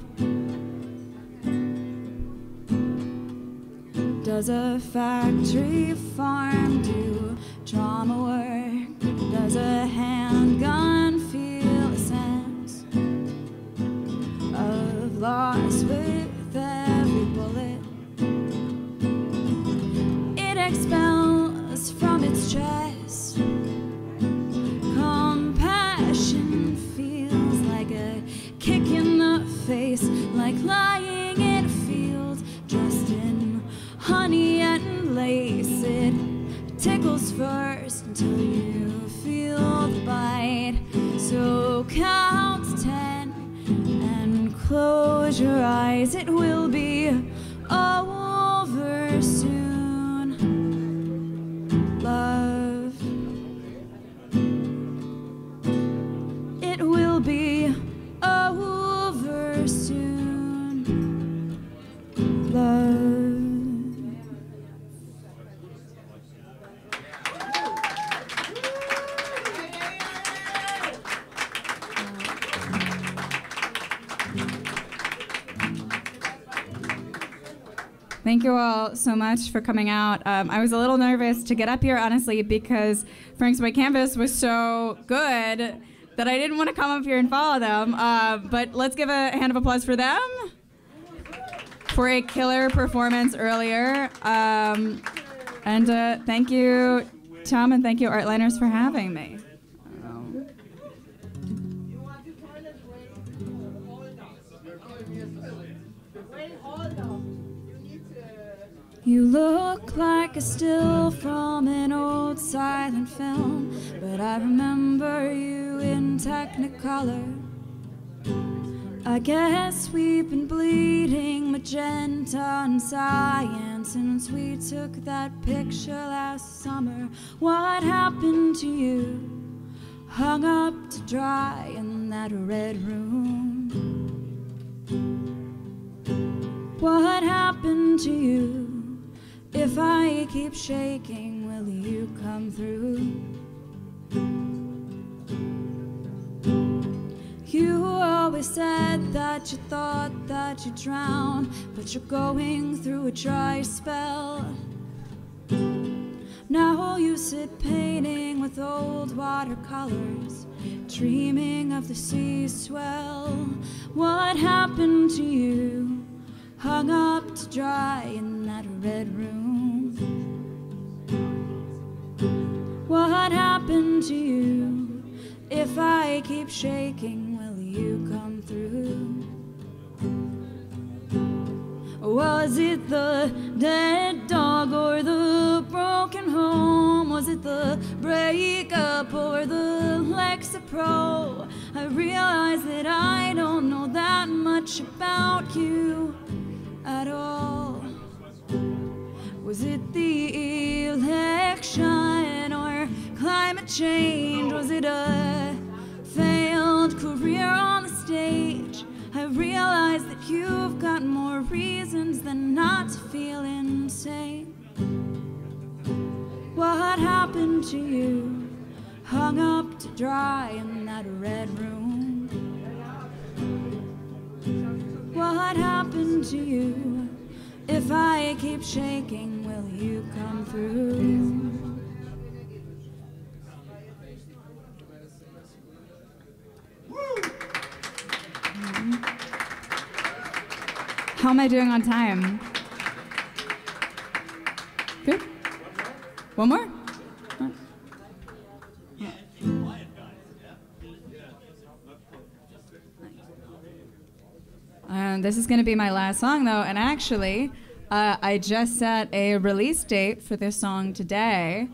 Does a factory farm do face, like lying in a field dressed in honey and lace. It tickles first until you feel the bite. So count ten and close your eyes. It will so much for coming out. Um, I was a little nervous to get up here, honestly, because Frank's White Canvas was so good that I didn't want to come up here and follow them. Uh, but let's give a hand of applause for them for a killer performance earlier. Um, and uh, thank you, Tom, and thank you, Artliners, for having me. You look like a still from an old silent film, but I remember you in Technicolor. I guess we've been bleeding magenta and cyan since we took that picture last summer. What happened to you? Hung up to dry in that red room. What happened to you? If I keep shaking, will you come through? You always said that you thought that you'd drown, but you're going through a dry spell. Now you sit painting with old watercolors, dreaming of the sea swell. What happened to you? Hung up to dry in that red room. What happened to you? If I keep shaking, will you come through? Was it the dead dog or the broken home? Was it the breakup or the Lexapro? I realize that I don't know that much about you at all. Was it the election or climate change? Was it a failed career on the stage? I realize that you've got more reasons than not to feel insane. What happened to you? Hung up to dry in that red room. What happened to you? If I keep shaking, will you come through? How am I doing on time? Good? One more? This is going to be my last song, though, and actually, uh, I just set a release date for this song today.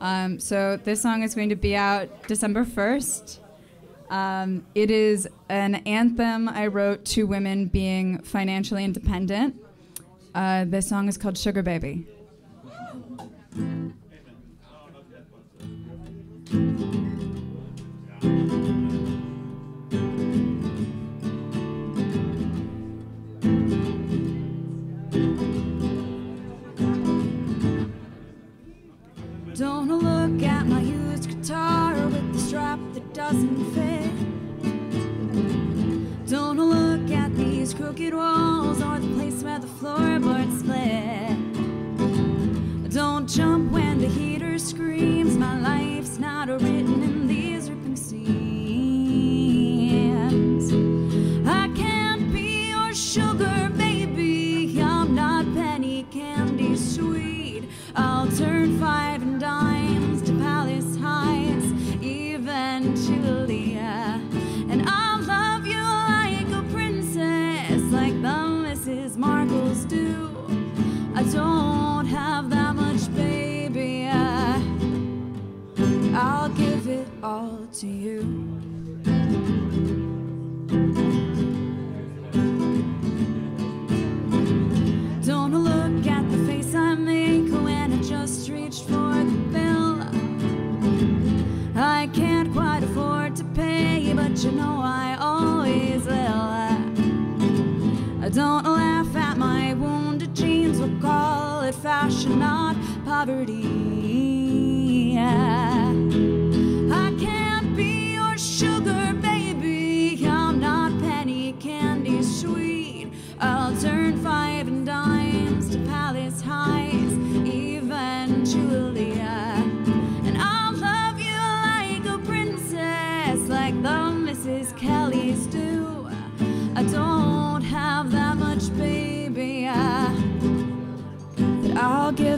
Um, so this song is going to be out December 1st. Um, it is an anthem I wrote to women being financially independent. Uh, this song is called Sugar Baby. Doesn't fit. Don't look at these crooked walls or the place where the floorboards split. All to you. Don't look at the face I make when I just reached for the bill. I can't quite afford to pay, but you know I always will. I don't laugh at my wounded jeans, we'll call it fashion, not poverty.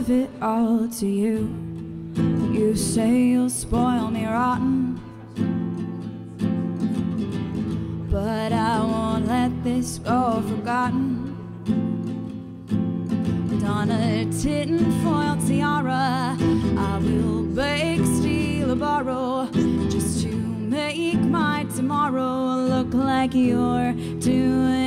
Give it all to you. You say you'll spoil me rotten. But I won't let this go forgotten. Don a tinfoil tiara, I will bake, steal, or borrow just to make my tomorrow look like you're doing.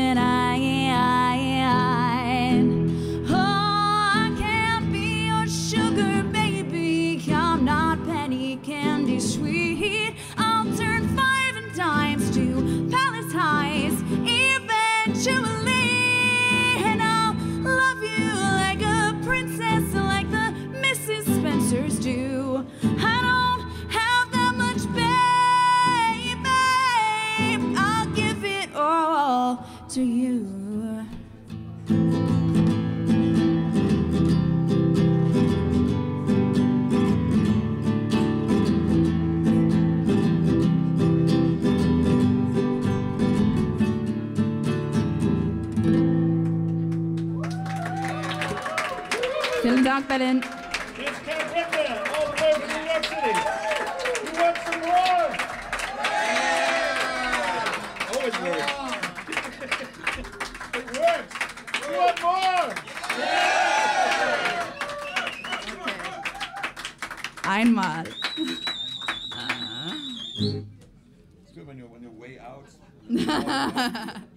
Berlin. Here's Cat Rickman, all the way from New York City. You want some more? Always works. it works. You want more? Einmal. It's good when you're, when you're way out.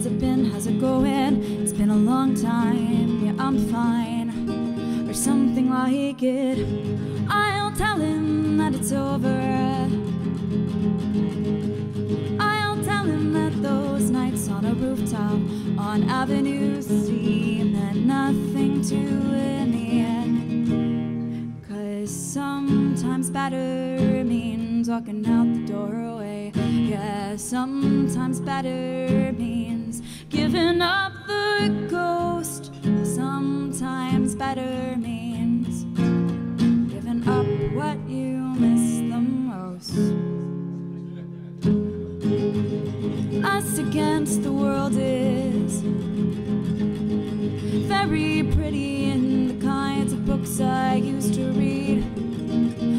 how's it been? How's it going? It's been a long time. Yeah, I'm fine. Or something like it. I'll tell him that it's over. I'll tell him that those nights on a rooftop on Avenue C meant nothing to in the end. Cause sometimes better means walking out the doorway. Yeah, sometimes better means Giving up the ghost sometimes better means giving up what you miss the most. Us against the world is very pretty in the kinds of books I used to read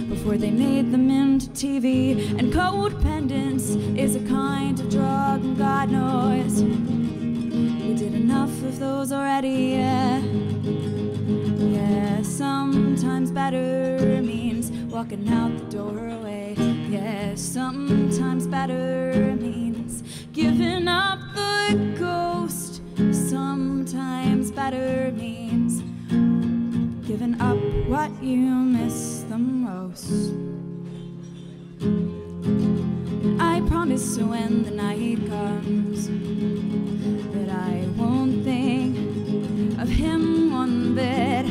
before they made them into TV. And codependence is a kind of drug, and God knows we did enough of those already. Yeah, yeah. Sometimes better means walking out the doorway. Yeah, sometimes better means giving up the ghost. Sometimes better means giving up what you miss the most. I promise when the night comes I won't think of him one bit.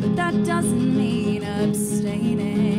But that doesn't mean abstaining.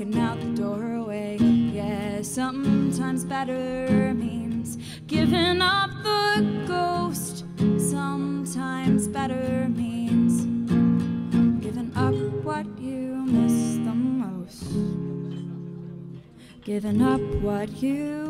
Walking out the doorway. Yeah, sometimes better means giving up the ghost. Sometimes better means giving up what you miss the most. Giving up what you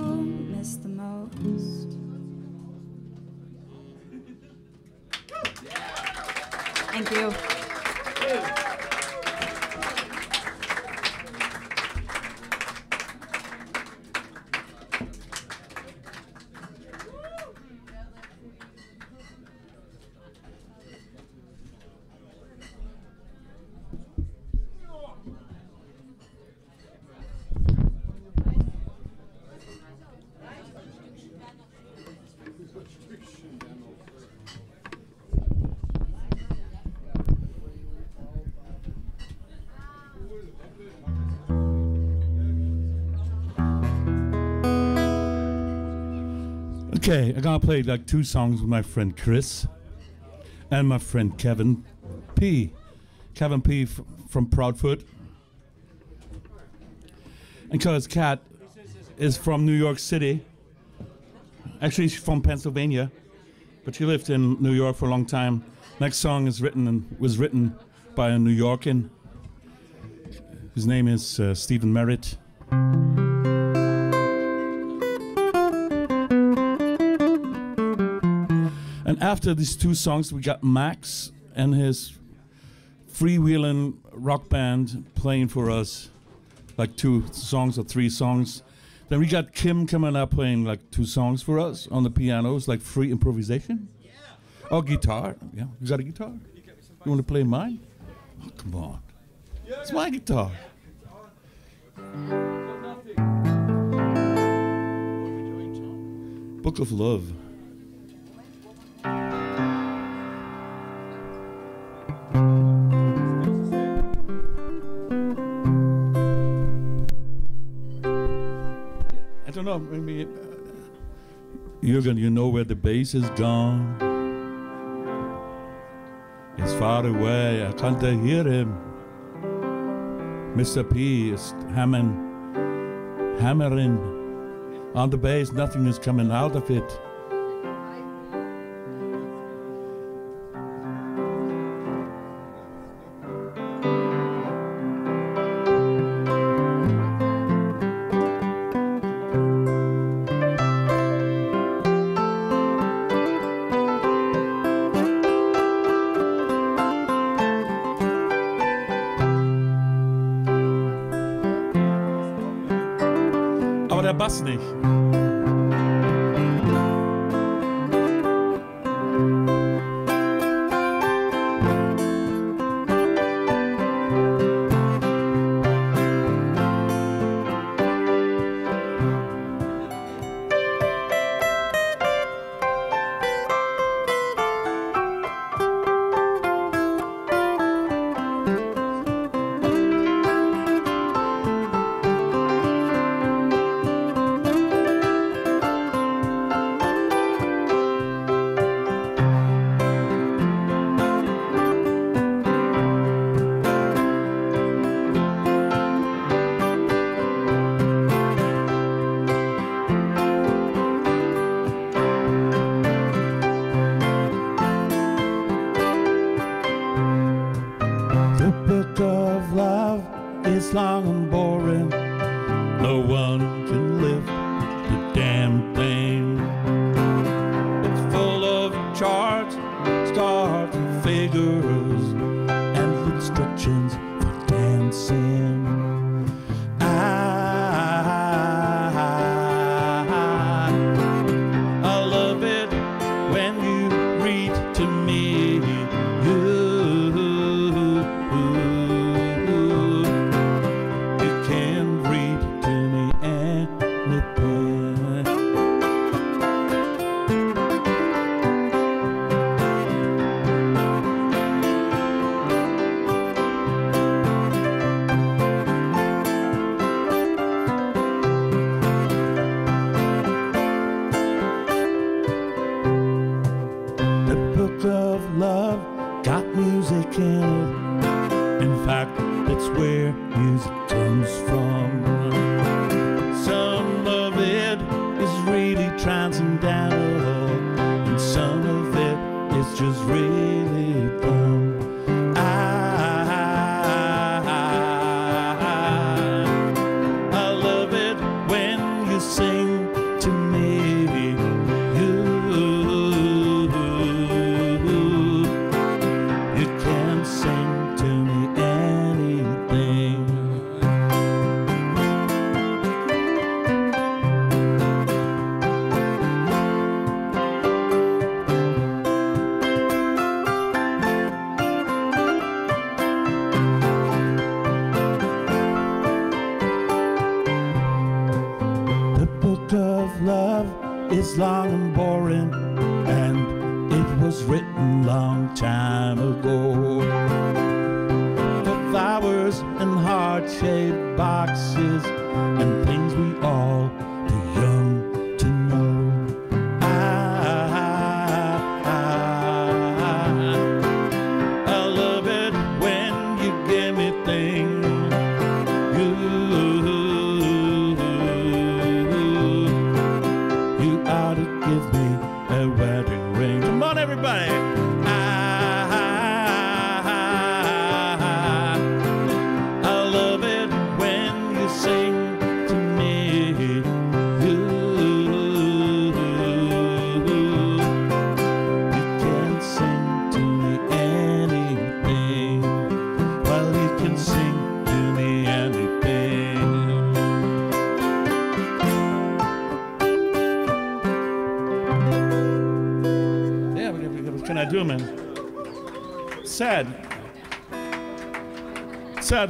Okay, I'm gonna play like two songs with my friend Chris and my friend Kevin P. Kevin P. From Proudfoot. And because Cat is from New York City, actually she's from Pennsylvania, but she lived in New York for a long time. Next song is written and was written by a New Yorker. His name is uh, Stephin Merritt. After these two songs, we got Max and his freewheeling rock band playing for us, like two songs or three songs. Then we got Kim coming up playing like two songs for us on the pianos, like free improvisation. Yeah. Oh, guitar. Yeah, you got a guitar? You want to play mine? Oh, come on. It's my guitar. Book of Love. Don't know. Uh, Jürgen, you know where the bass is gone? It's far away, I can't hear him. Mr. P is hammering, hammering on the bass, nothing is coming out of it.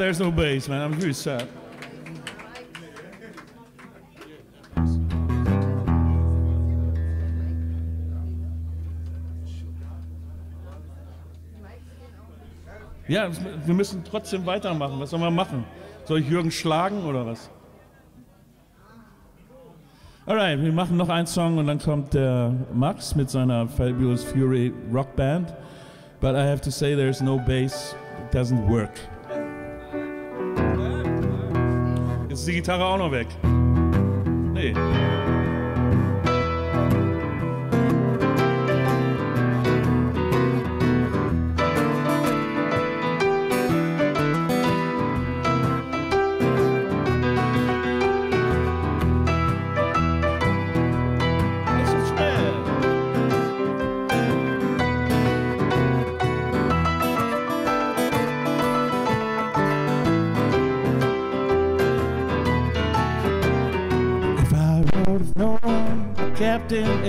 there's no bass, man. I'm really sad. Ja, wir müssen trotzdem weitermachen. Was soll man machen? Soll ich Jürgen schlagen oder was? Alright, wir machen noch einen Song und dann kommt der Max mit seiner Fabulous Fury Rock Band. But I have to say, there's no bass. It doesn't work. ist die Gitarre auch noch weg. Nee.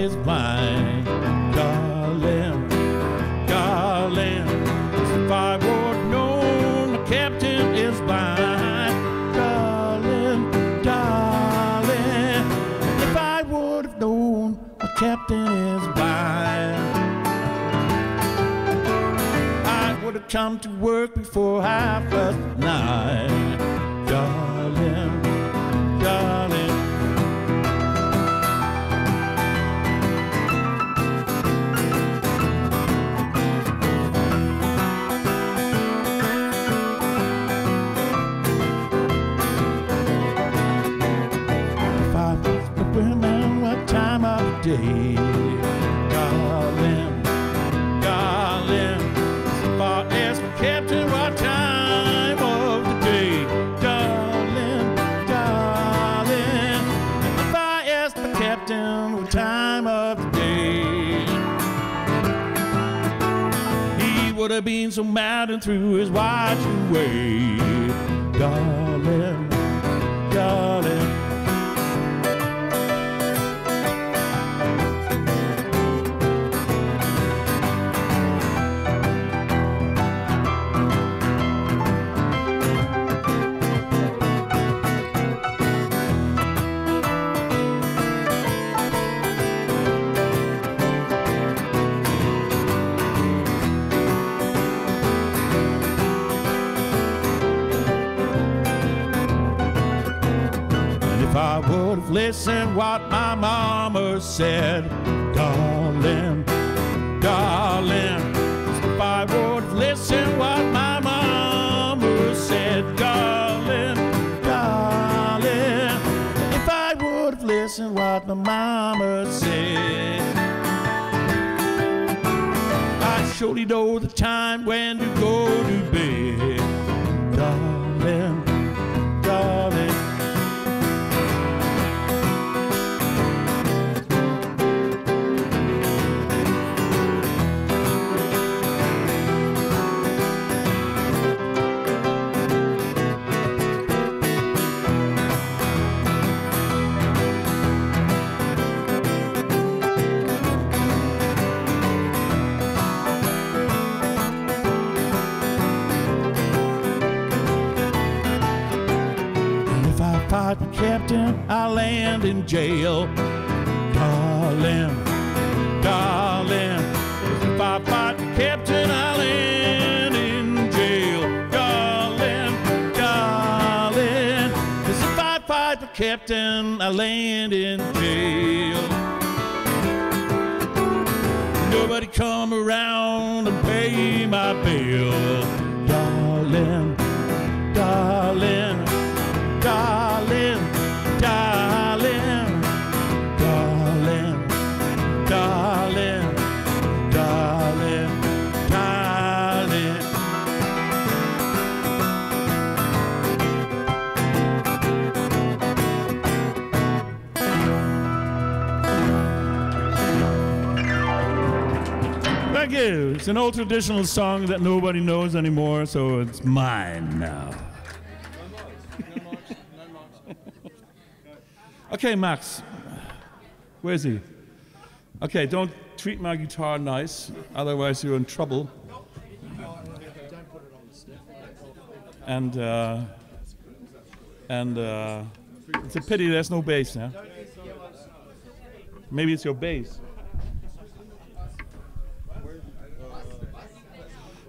is blind. Darling, darling, it's the fireboard known, the captain is blind. Darling, darling, if I would have known, the captain is blind. I would have come to work. God, Captain, I land in jail. Darling, darling, if I fight the Captain, I land in jail. Darling, darling, if I fight the Captain, I land in jail. Nobody come around and pay my bill. It's an old traditional song that nobody knows anymore, so it's mine now. okay, Max. Where is he? Okay, don't treat my guitar nice, otherwise you're in trouble. And uh, and uh, it's a pity there's no bass now. Maybe it's your bass.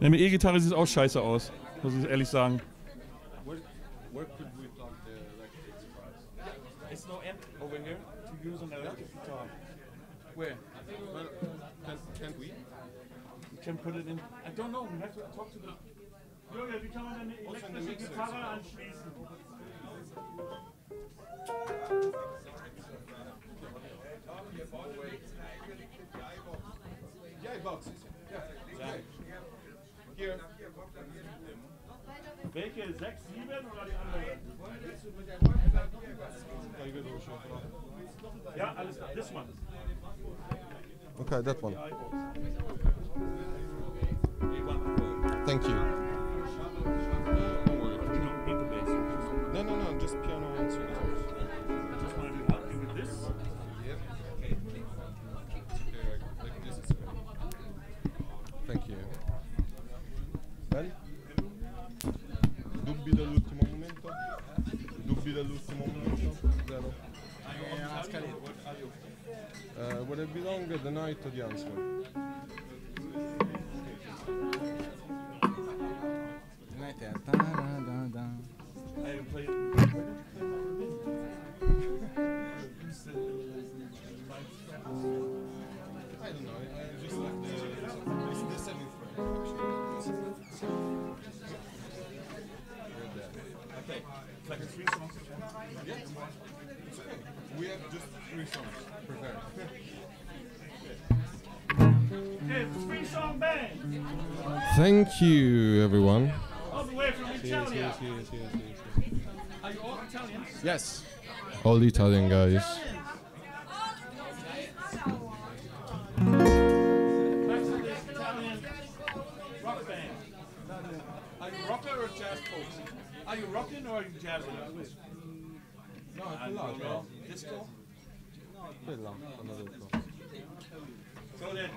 Ne, mit E-Gitarre sieht es auch scheiße aus, muss ich ehrlich sagen. It's no amp over here to use an electric guitar. Where? Can, can't we? You can put it in. I don't know. We have to talk to the. Julia, wie kann man eine elektrische Gitarre anschließen? Yeah, boxes. Welche? 6, 7 oder die andere? Ja, alles klar. This one. Okay, that one. Thank you. No, no, no, just piano where it belong at the night to the answer. The night da, da, da, da. I don't know, I just like the, the seventh. Okay, like three songs. Yeah. We have just three songs. Thank you, everyone. All the way from Italia. Yes, Are you all Italians? Yes. All the Italian guys. Are you rocking or are you jazzing? No, I feel like Disco? No, I feel like another So then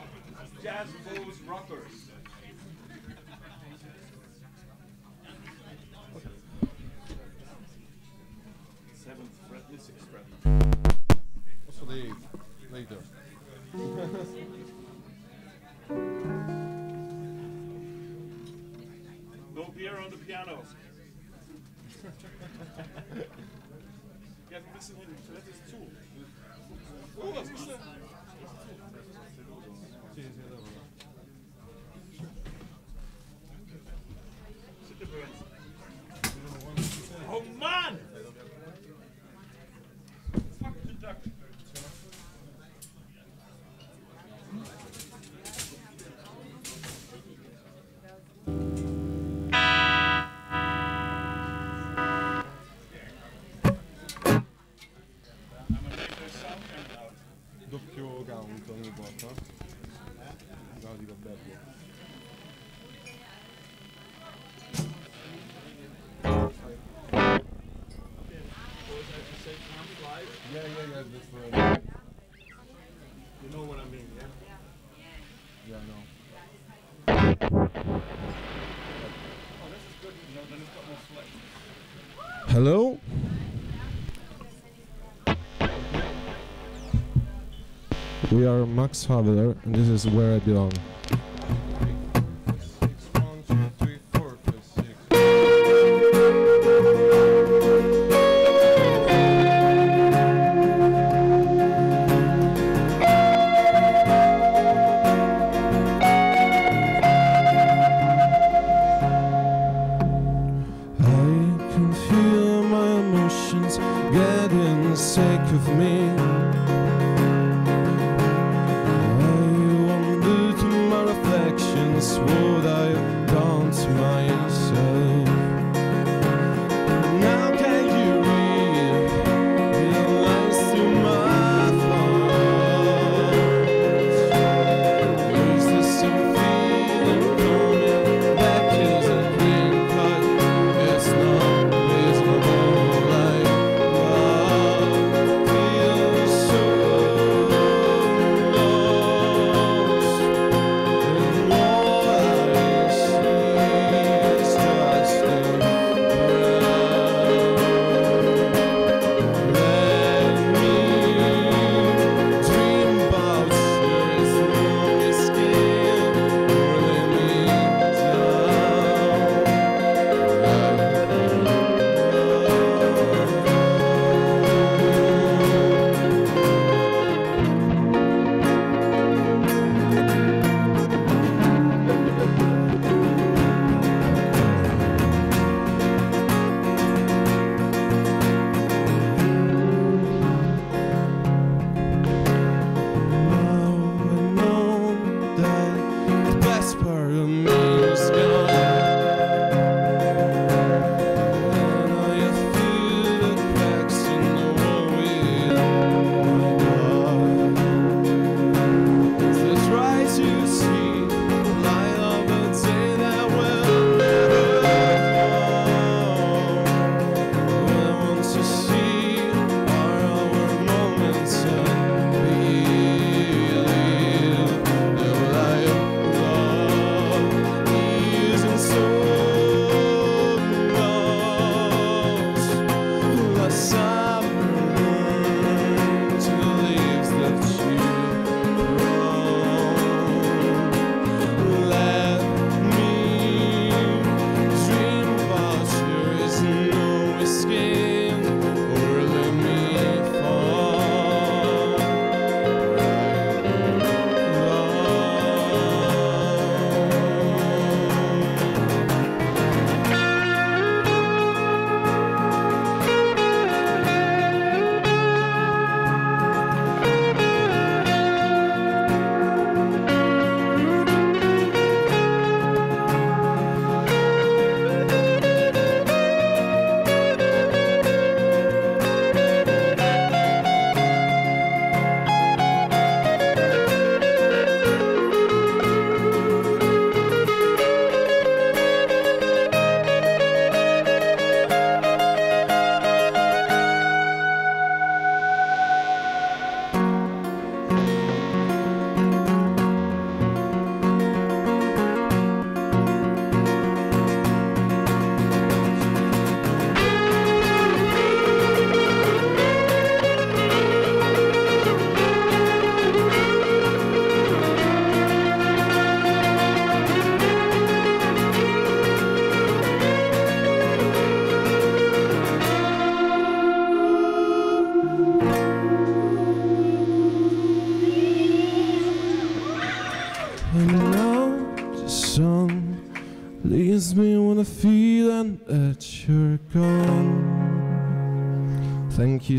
jazz blues rockers. Seventh fret, this sixth fret. Also the eighth, later. No beer on the piano. Ja, ein bisschen hin. Vielleicht ist zu. Oh, was ist denn? Hello? We are Max Havler, and this is Where I Belong.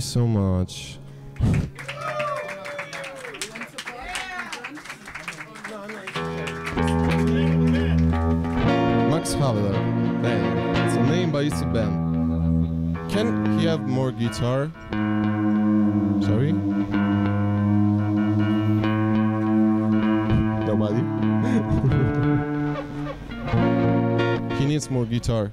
so much. Max Havler, band. It's a name by his band. Can he have more guitar? Sorry? Nobody? he needs more guitar.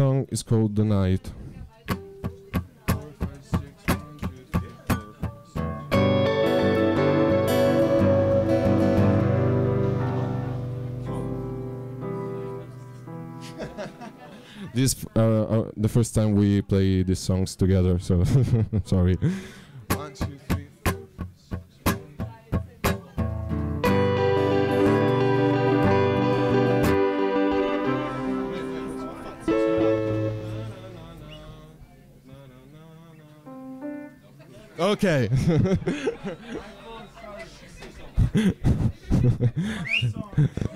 song is called The Night. This uh, uh, the first time we play these songs together, so sorry. Okay.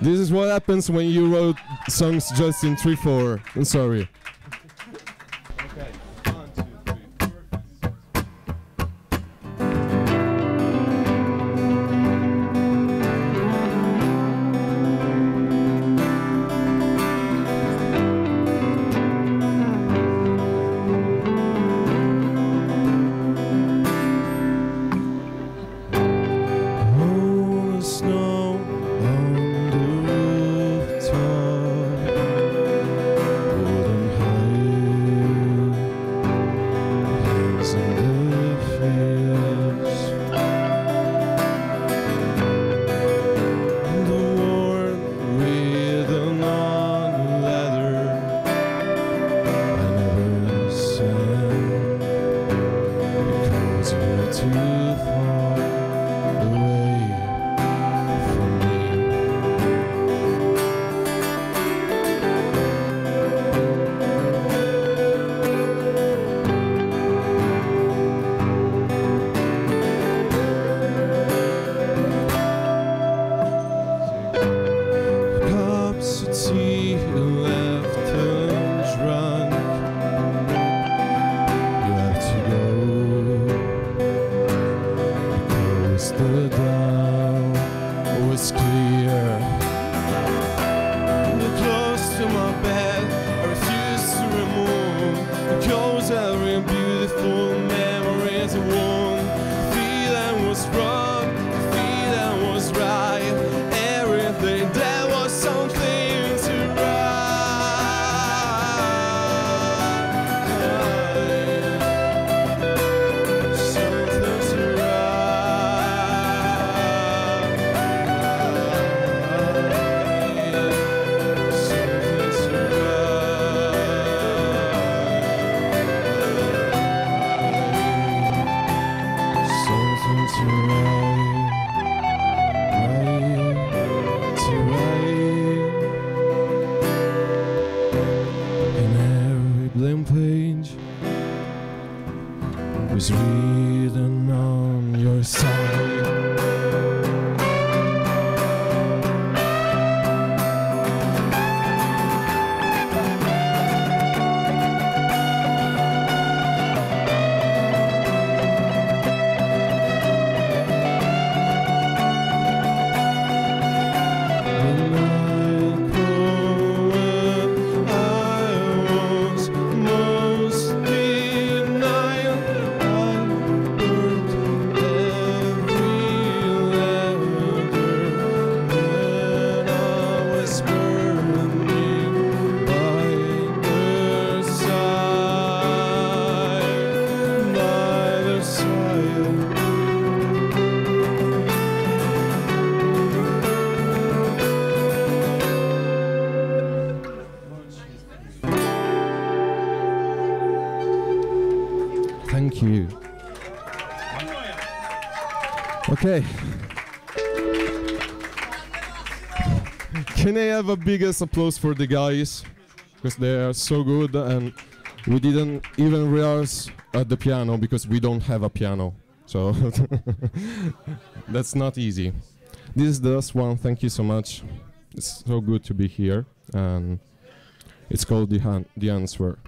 this is what happens when you wrote songs just in 3 4. I'm sorry. Okay. Can I have a biggest applause for the guys? Because they are so good and we didn't even rehearse at the piano because we don't have a piano. So that's not easy. This is the last one. Thank you so much. It's so good to be here. And it's called The, Han- the Answer.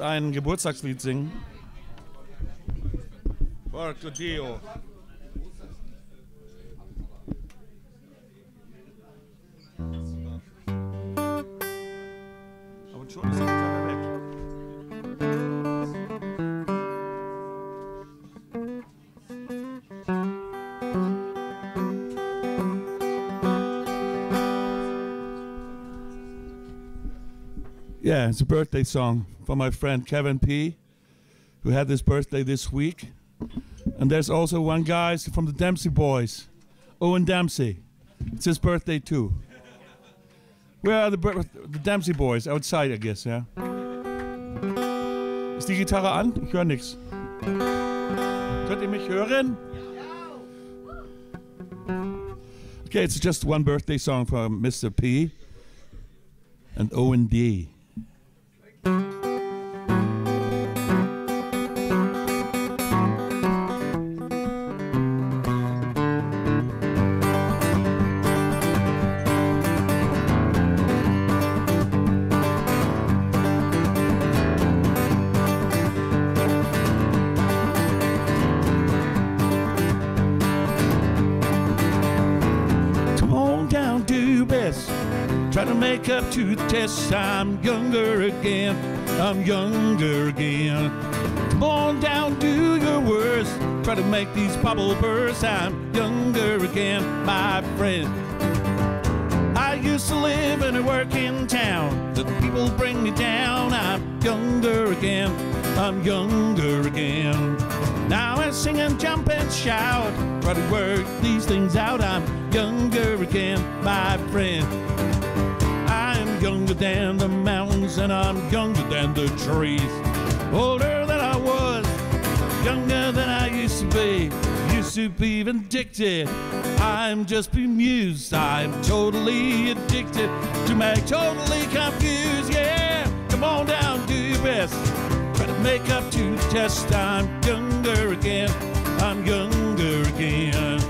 ein Geburtstagslied singen? Work to Dio. Yeah, it's a birthday song for my friend Kevin P, who had his birthday this week. And there's also one guy from the Dempsey Boys, Owen Dempsey. It's his birthday too. Where are the, the Dempsey Boys? Outside, I guess, yeah. Ist die Gitarre an? Ich höre nichts. Könnt ihr mich hören? Okay, it's just one birthday song from Mr. P and Owen D. Make up to the test. I'm younger again. I'm younger again. Come on down, do your worst. Try to make these bubble burst. I'm younger again, my friend. I used to live in a working town. The people bring me down. I'm younger again. I'm younger again. Now I sing and jump and shout. Try to work these things out. I'm younger again, my friend. Younger than the mountains and I'm younger than the trees. Older than I was, younger than I used to be. Used to be vindictive. I'm just bemused. I'm totally addicted to make totally confused. Yeah, come on down, do your best. Try to make up to the test. I'm younger again. I'm younger again.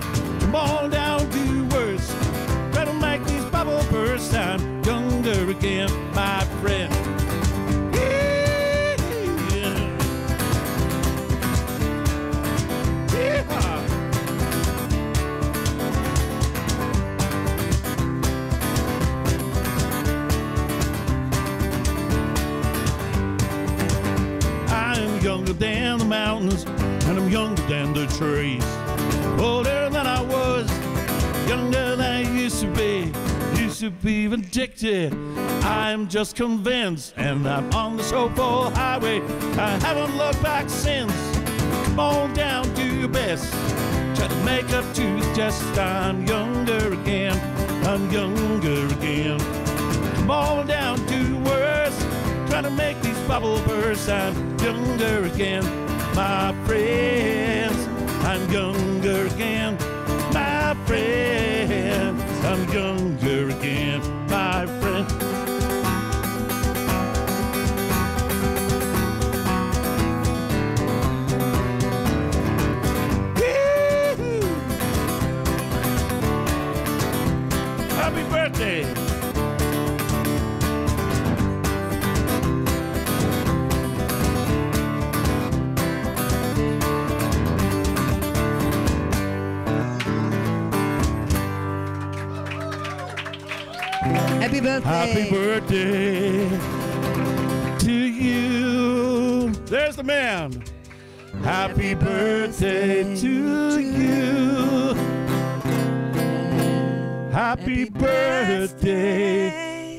Come on down, do worse. Try to make these bubble burst. I'm again, my friend. Younger than the mountains, and I'm younger than the trees. Older than I was, younger than I used to be. To be vindictive. I'm just convinced, and I'm on the so-called highway. I haven't looked back since. Come on down, do your best. Try to make up to the. I'm younger again. I'm younger again. Come on down, do worse. Try to make these bubble burst. I'm younger again, my friends. I'm younger again, my friend. I'm younger again, my friend. Happy birthday! Happy birthday. Happy birthday to you. There's the man. Happy birthday to you. Happy birthday,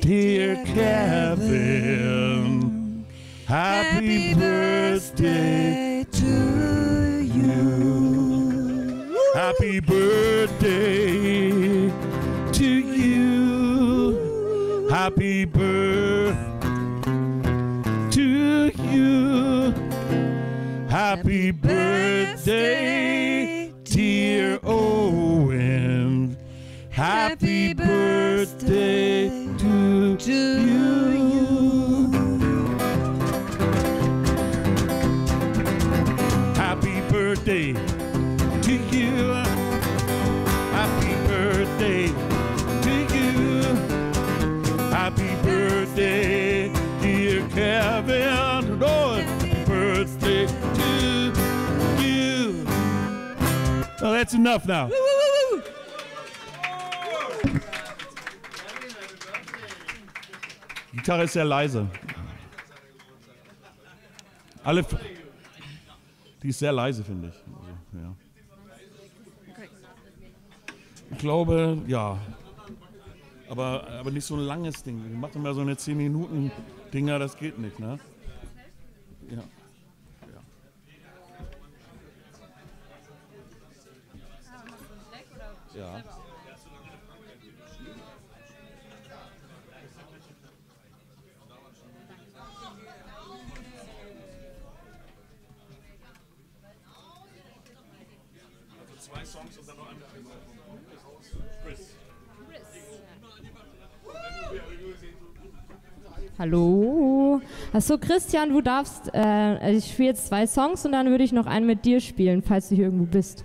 dear Kevin. Happy birthday to you. Happy birthday Happy birthday to you. Happy birthday, dear Owen. Happy birthday that's enough now. Die Gitarre ist sehr leise. Alle. Die ist sehr leise, finde ich. Also, ja. Ich glaube, ja. Aber, aber nicht so ein langes Ding. Wir machen mal so eine 10 Minuten Dinger, das geht nicht, ne? Ja. Also zwei Songs und dann noch eine Chris. Hallo. Achso, Christian, du darfst, äh, ich spiele jetzt zwei Songs und dann würde ich noch einen mit dir spielen, falls du hier irgendwo bist.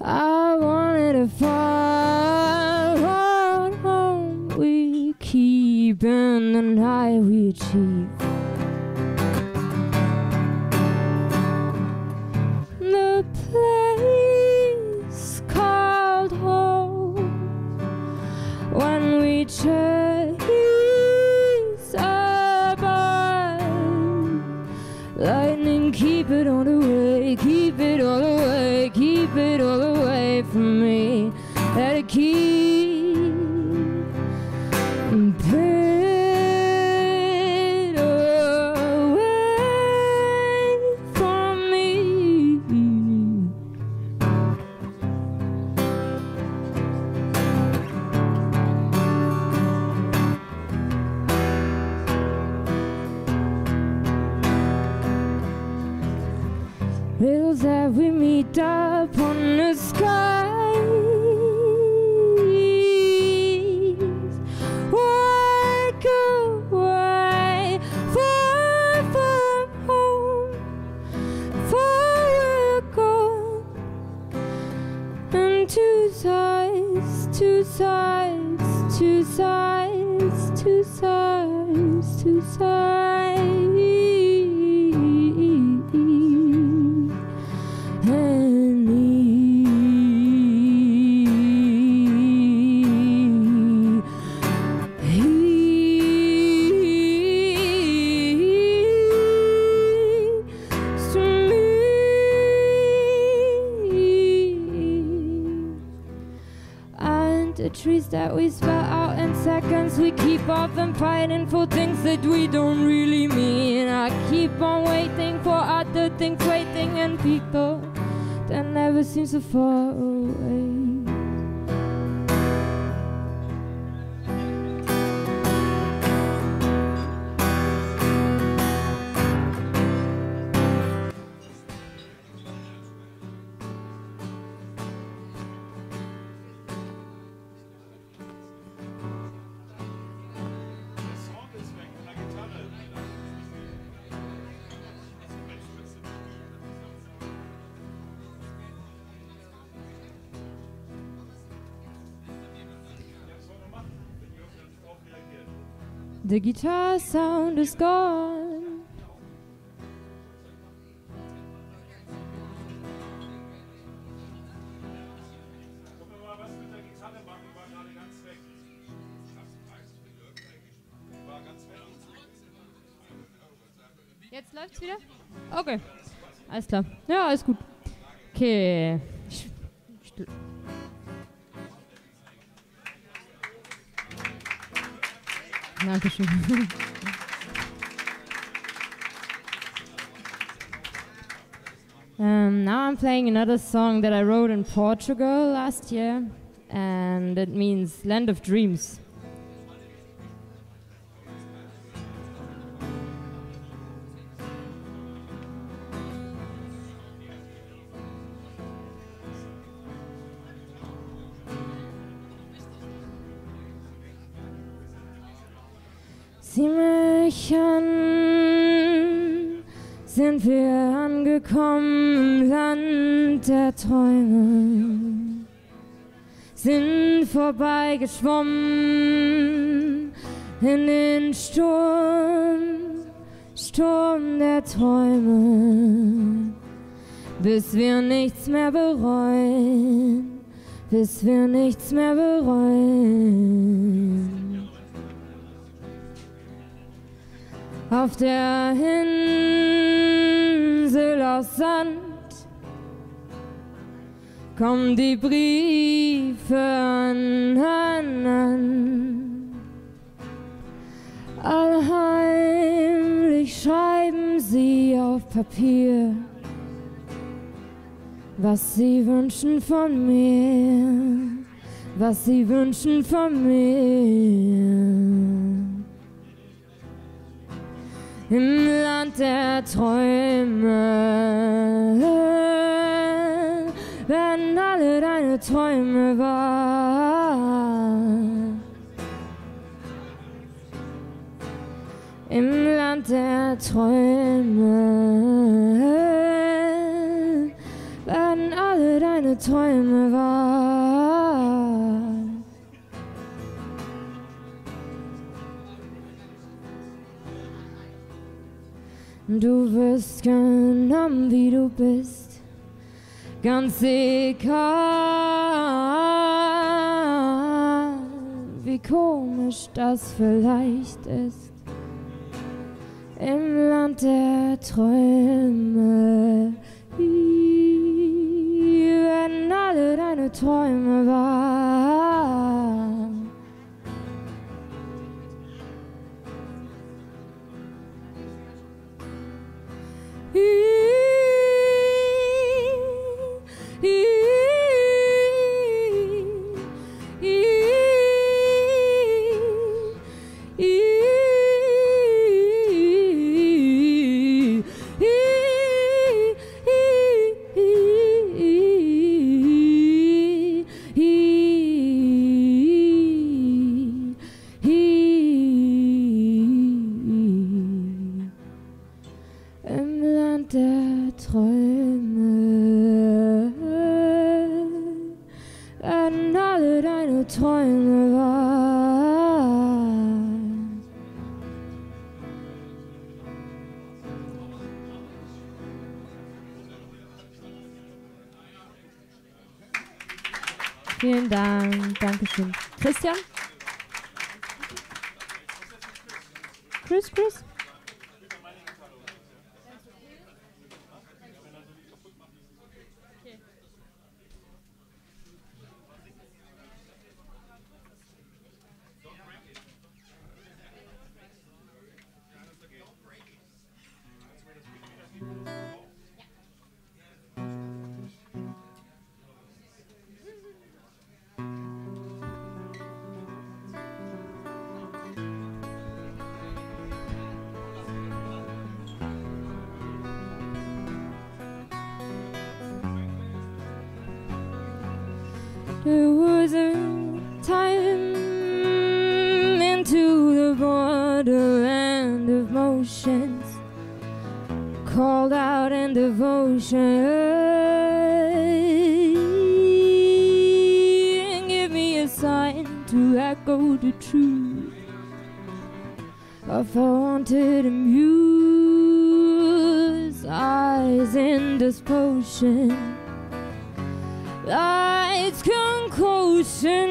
I wanted to find home we keep and the night we achieve. That we spell out in seconds, we keep often fighting for things that we don't really mean. I keep on waiting for other things, waiting and people that never seem so far away. The guitar sound is gone. Jetzt läuft's wieder? Okay. Alles klar. Ja, alles gut. Okay. Dankeschön. Um, now I'm playing another song that I wrote in Portugal last year, and it means Land of Dreams. Angekommen im Land der Träume, sind vorbeigeschwommen in den Sturm, Sturm der Träume, bis wir nichts mehr bereuen, bis wir nichts mehr bereuen. Auf der Insel aus Sand kommen die Briefe an, an, an. Allheimlich schreiben sie auf Papier, was sie wünschen von mir, was sie wünschen von mir. Im Land der Träume werden alle deine Träume wahr. Im Land der Träume werden alle deine Träume wahr. Du wirst genommen, wie du bist, ganz egal, wie komisch das vielleicht ist. Im Land der Träume werden alle deine Träume wahr. Im To muse eyes in this potion lights conclusion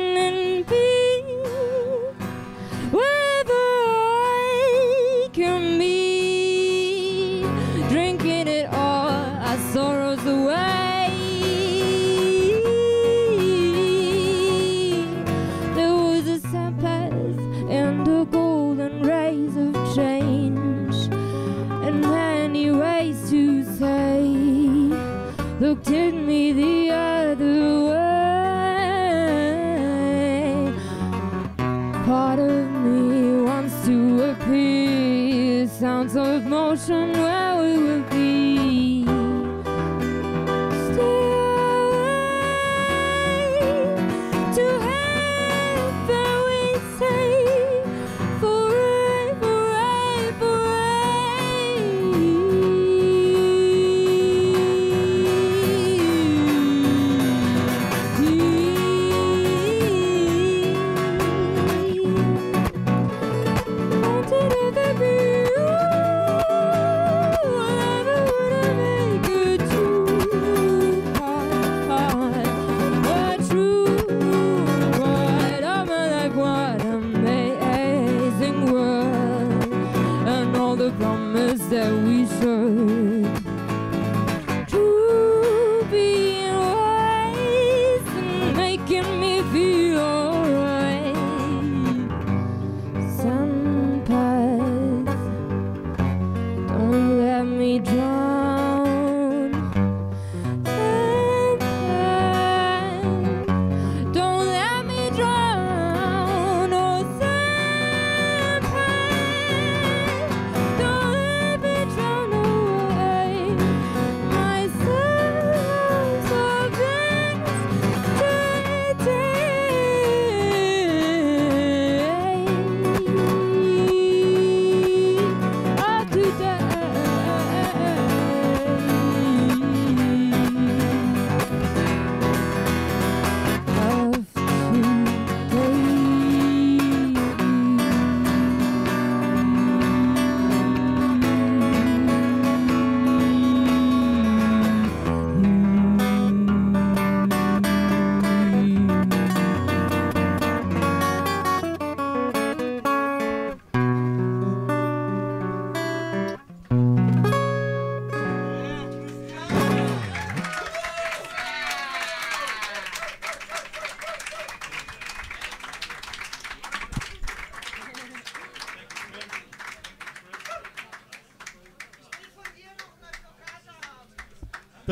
sounds of motion where we will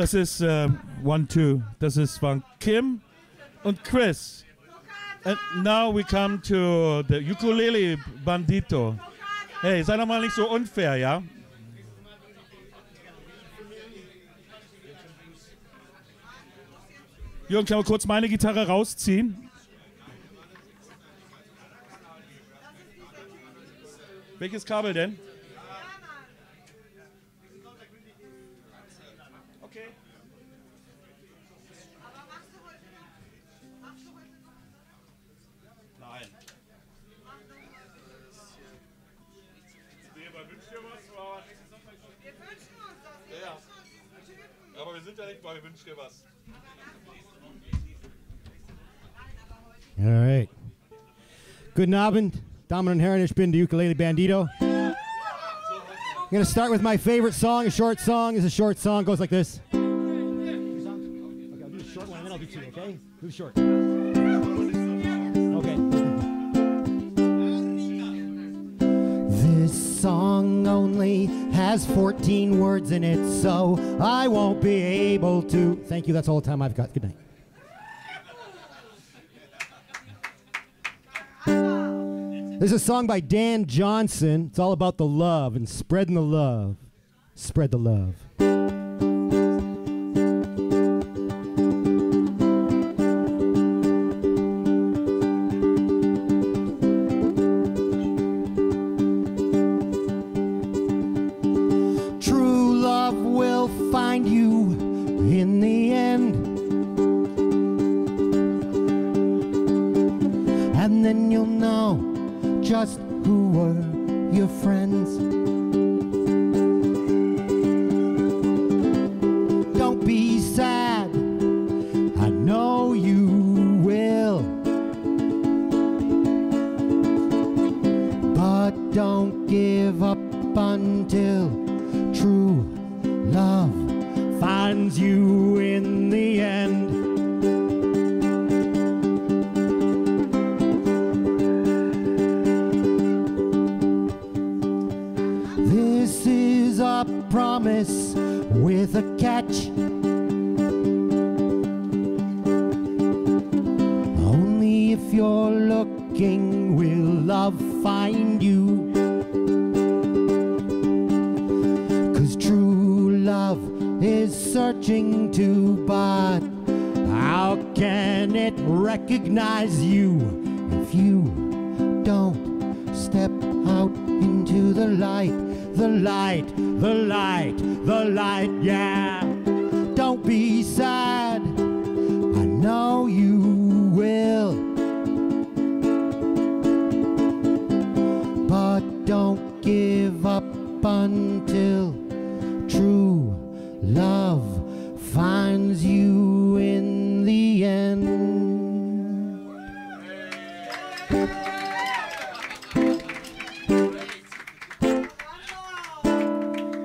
Das ist ähm, One Two. Das ist von Kim und Chris. And now we come to the Ukulele Bandito. Hey, sei doch mal nicht so unfair, ja? Jürgen, kann man kurz meine Gitarre rausziehen? Welches Kabel denn? All right. Good Abend, Damen und Herren, ich bin der Ukulele Bandito. I'm going to start with my favorite song, a short song. It's a short song, goes like this. Okay, I'll do the short one then I'll do two, okay? Do the short. Okay. This song only has 14 words in it, so I won't be able to. Thank you, that's all the time I've got. Good night. This is a song by Dan Johnson. It's all about the love and spreading the love. Spread the love.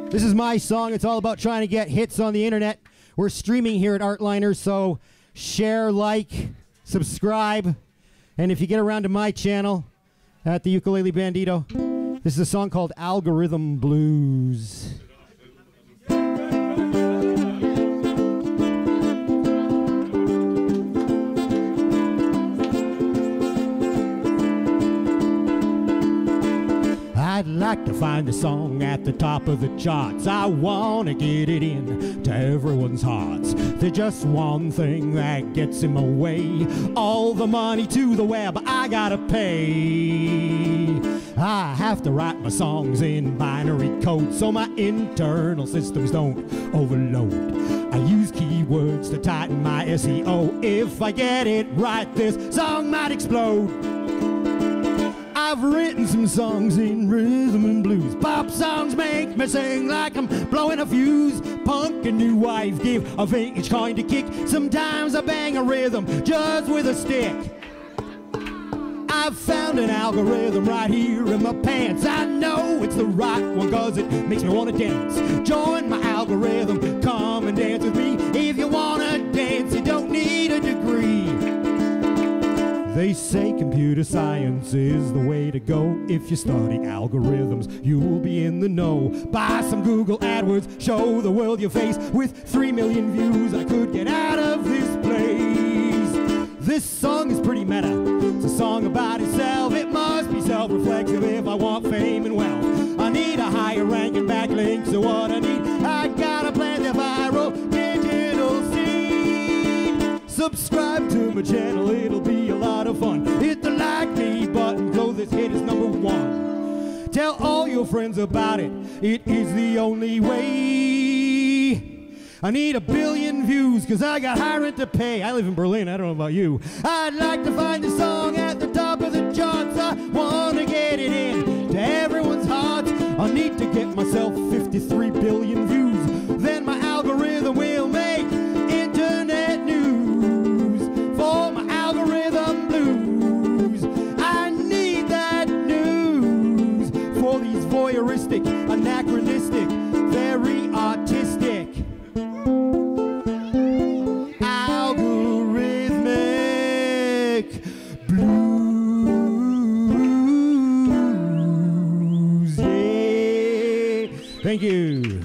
This is my song. It's all about trying to get hits on the internet. We're streaming here at Artliners, so share, like, subscribe, and if you get around to my channel at the Ukulele Bandito, this is a song called Algorithm Blues. I'd like to find a song at the top of the charts. I want to get it in to everyone's hearts. There's just one thing that gets in my way. All the money to the web I gotta pay. I have to write my songs in binary code so my internal systems don't overload. I use keywords to tighten my SEO. If I get it right, this song might explode. I've written some songs in rhythm and blues. Pop songs make me sing like I'm blowing a fuse. Punk and new wave give a vintage kind of kick. Sometimes I bang a rhythm just with a stick. I've found an algorithm right here in my pants. I know it's the right one cause it makes me wanna dance. Join my algorithm, They say computer science is the way to go. If you study algorithms, you'll be in the know. Buy some Google AdWords, show the world your face. With 3 million views, I could get out of this place. This song is pretty meta. It's a song about itself. It must be self reflexive if I want fame and wealth. I need a higher rank and backlink, so what I need, I gotta plan the viral digital Subscribe to my channel, it'll be a lot of fun. Hit the like me button, go this hit is number one. Tell all your friends about it, it is the only way. I need a billion views, cause I got high rent to pay. I live in Berlin, I don't know about you. I'd like to find a song at the top of the charts. I wanna get it in to everyone's hearts. I need to get myself 53 billion views. Then my algorithm will make Thank you.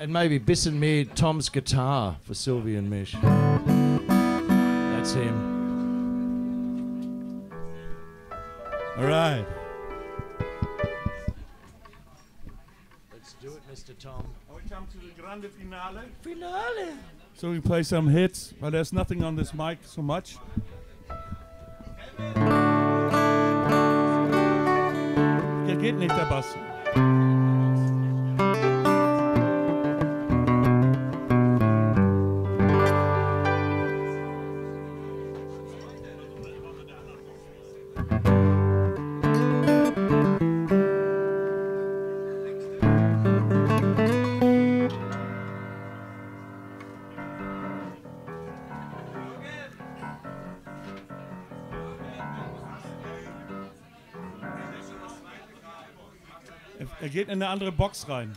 And maybe Biss and me, Tom's guitar for Sylvie and Mish. That's him. All right. Let's do it, Mr. Tom. We come to the grande finale. Finale. So we play some hits, but there's nothing on this mic so much. Geht nicht, der Bass. In eine andere Box rein.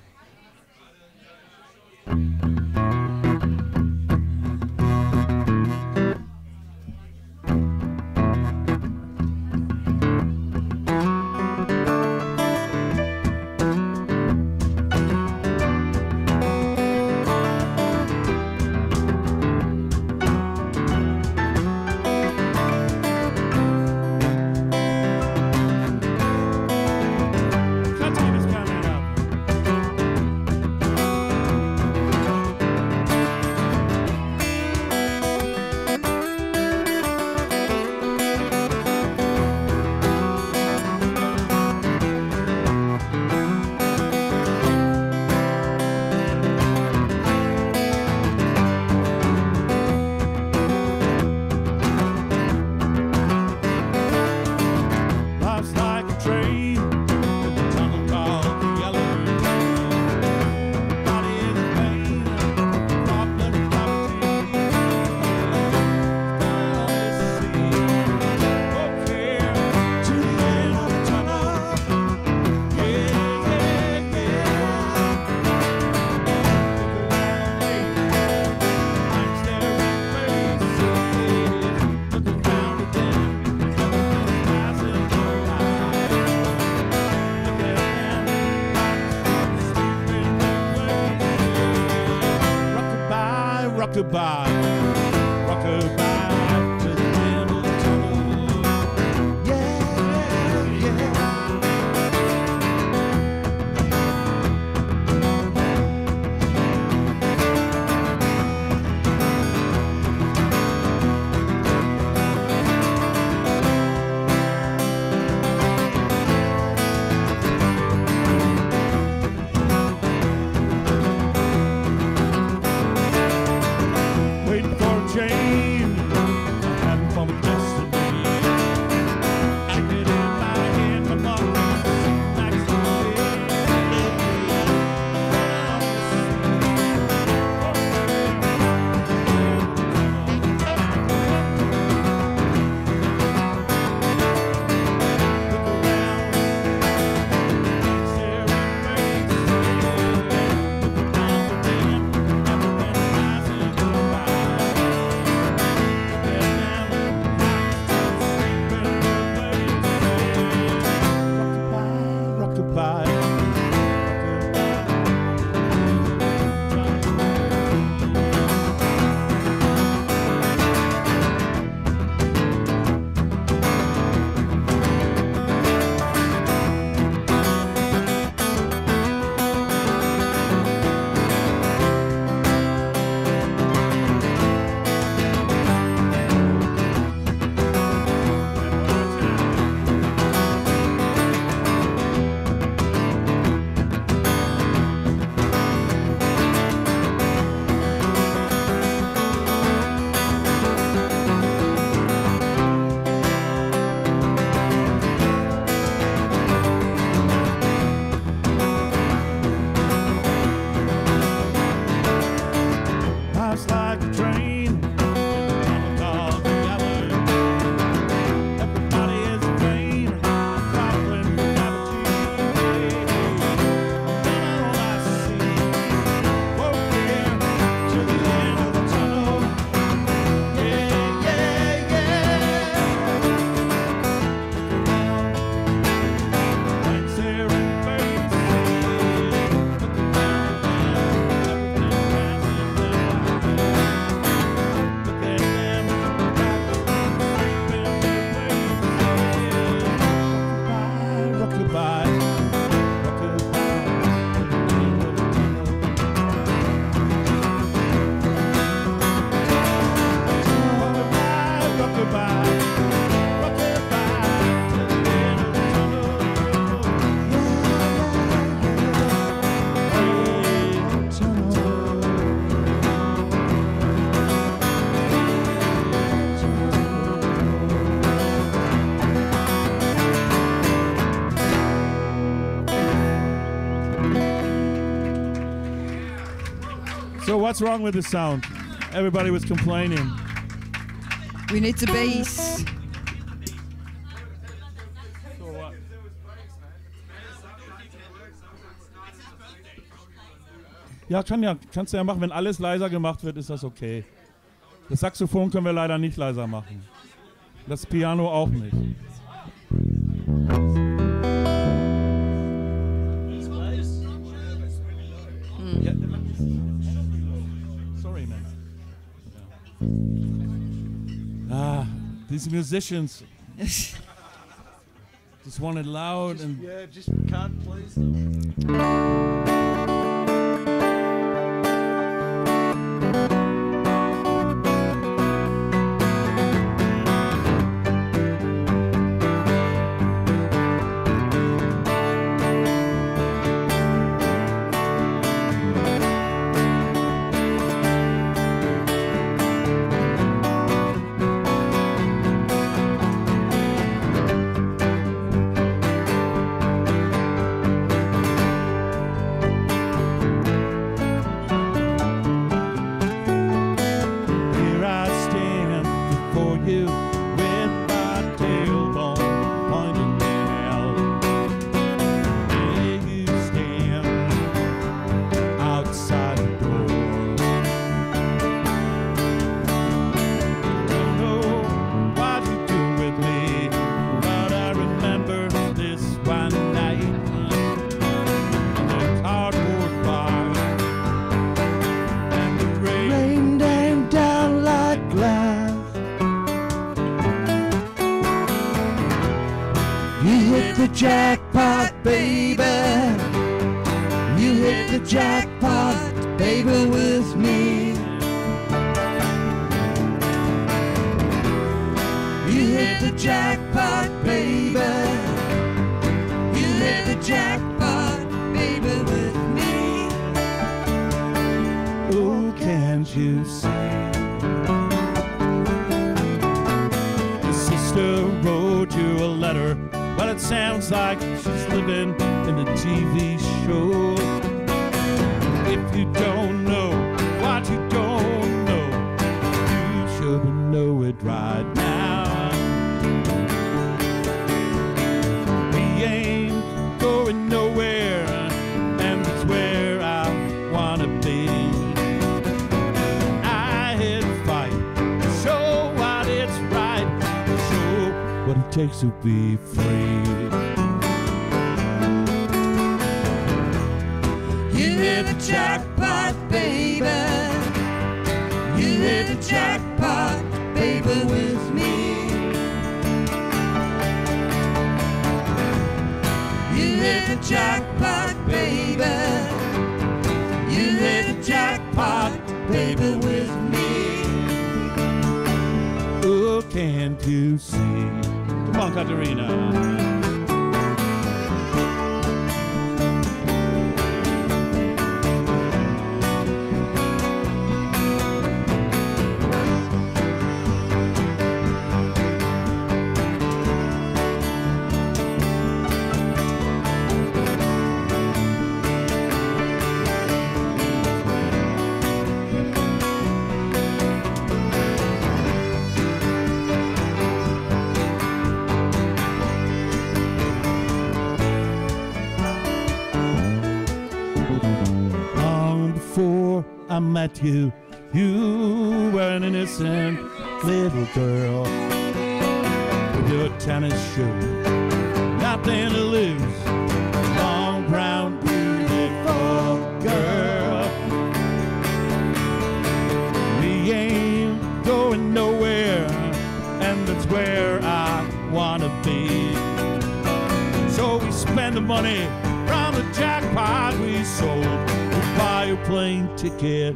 What's wrong with the sound? Everybody was complaining. We need the bass. Ja, kann ja, kannst du ja machen. Wenn alles leiser gemacht wird, ist das okay. Das Saxophon können wir leider nicht leiser machen. Das Piano auch nicht. these musicians just want it loud just, and yeah, just can't. met you, you were an innocent little girl with your tennis shoe, nothing to lose. Long brown beautiful girl, we ain't going nowhere, and that's where I wanna be. So we spend the money from the jackpot we sold. to buy a plane ticket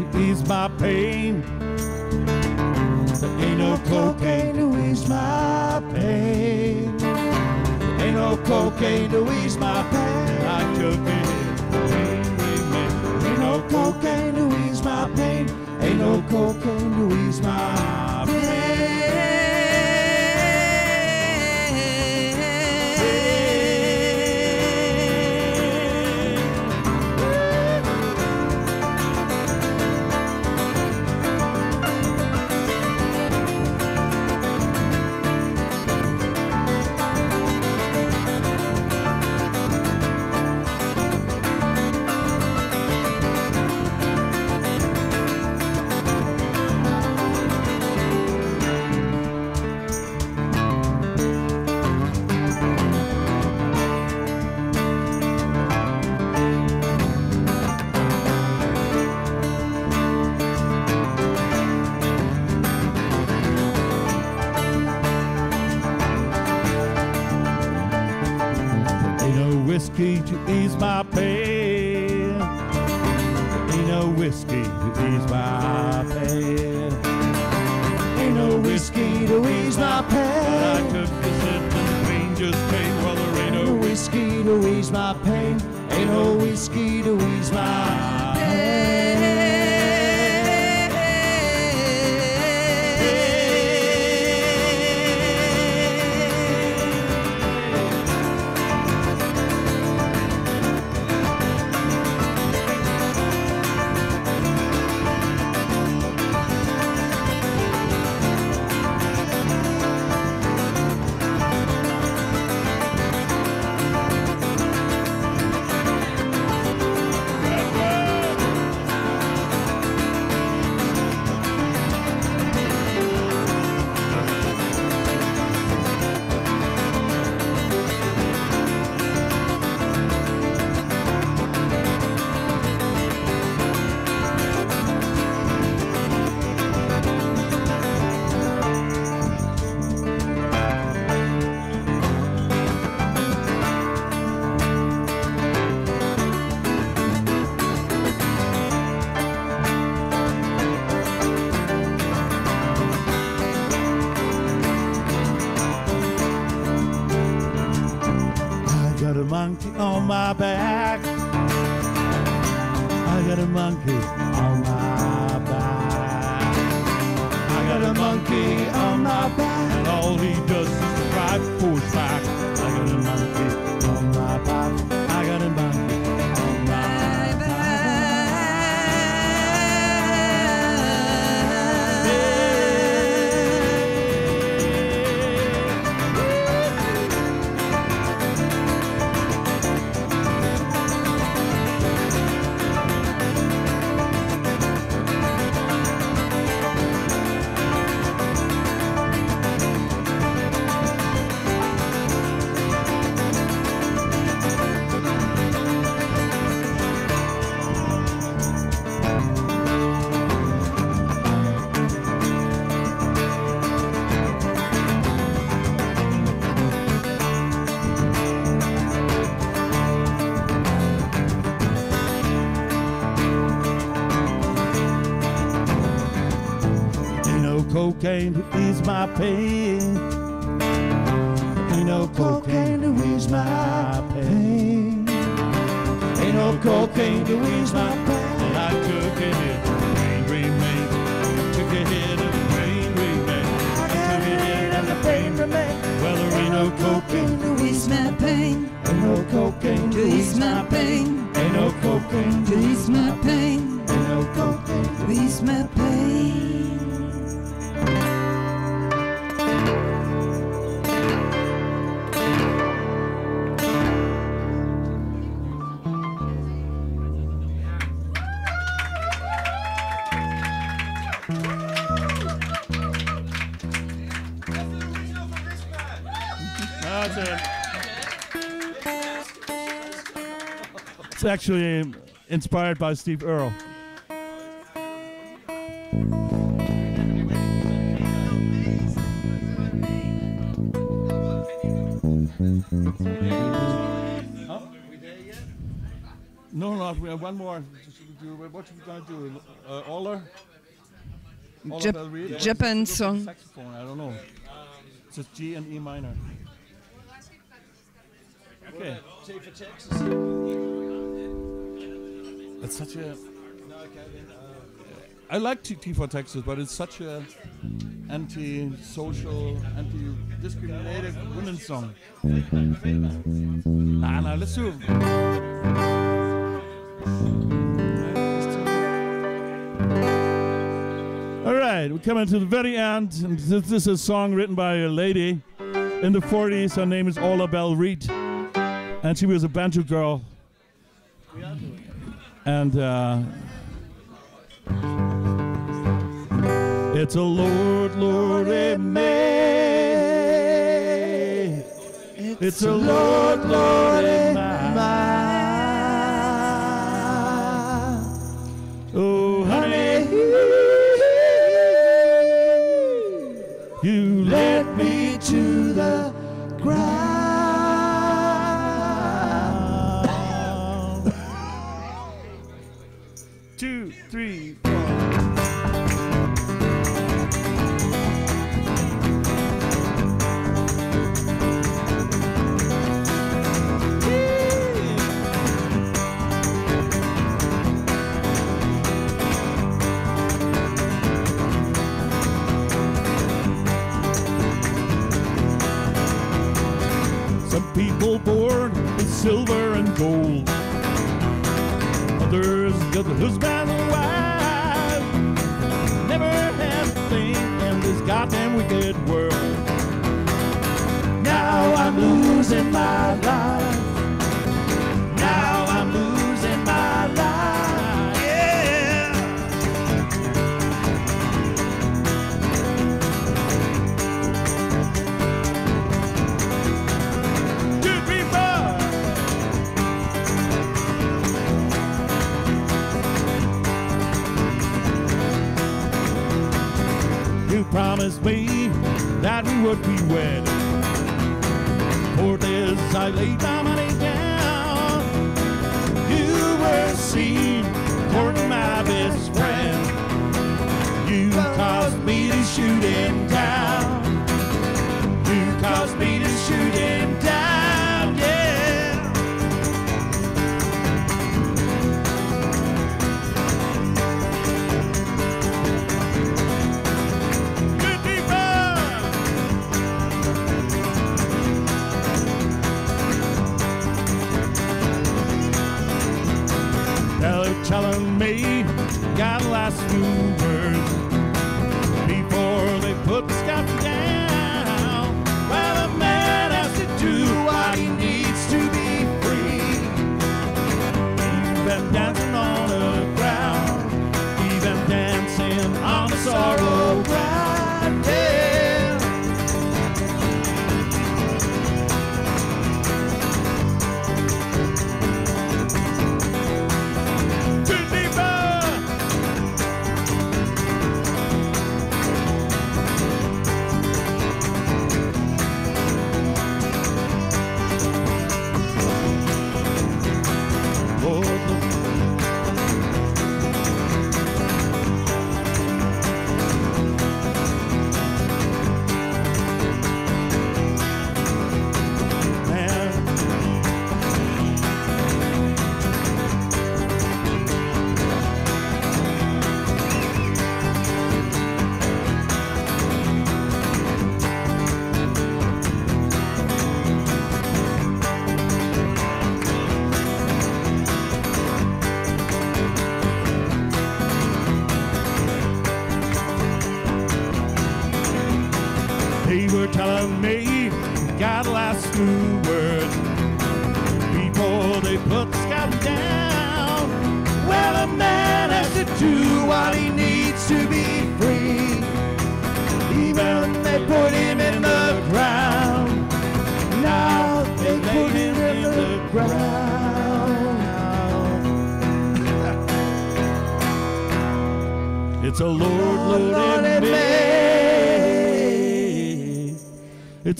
to ease my pain. Actually inspired by Steve Earle. Huh? No, no, we have one more. What should we gonna do? Uh, Oller? Oller Jap- Japan Let's go for song. Saxophone. I don't know. It's a G and E minor. Okay. It's such a. I like T, for Texas, but it's such a anti-social, anti-discriminative women's song. Nah, nah, let's do. All right, we're coming to the very end, and this, this is a song written by a lady in the 40s. Her name is Ola Belle Reed, and she was a banjo girl. And uh, it's a Lord, Lord, May. It's a Lord, Lord, May. Oh, honey, you led me silver and gold. Others got the husband and wife. Never had a thing in this goddamn wicked world. Now I'm losing my life. Would be wed. For this I lay down.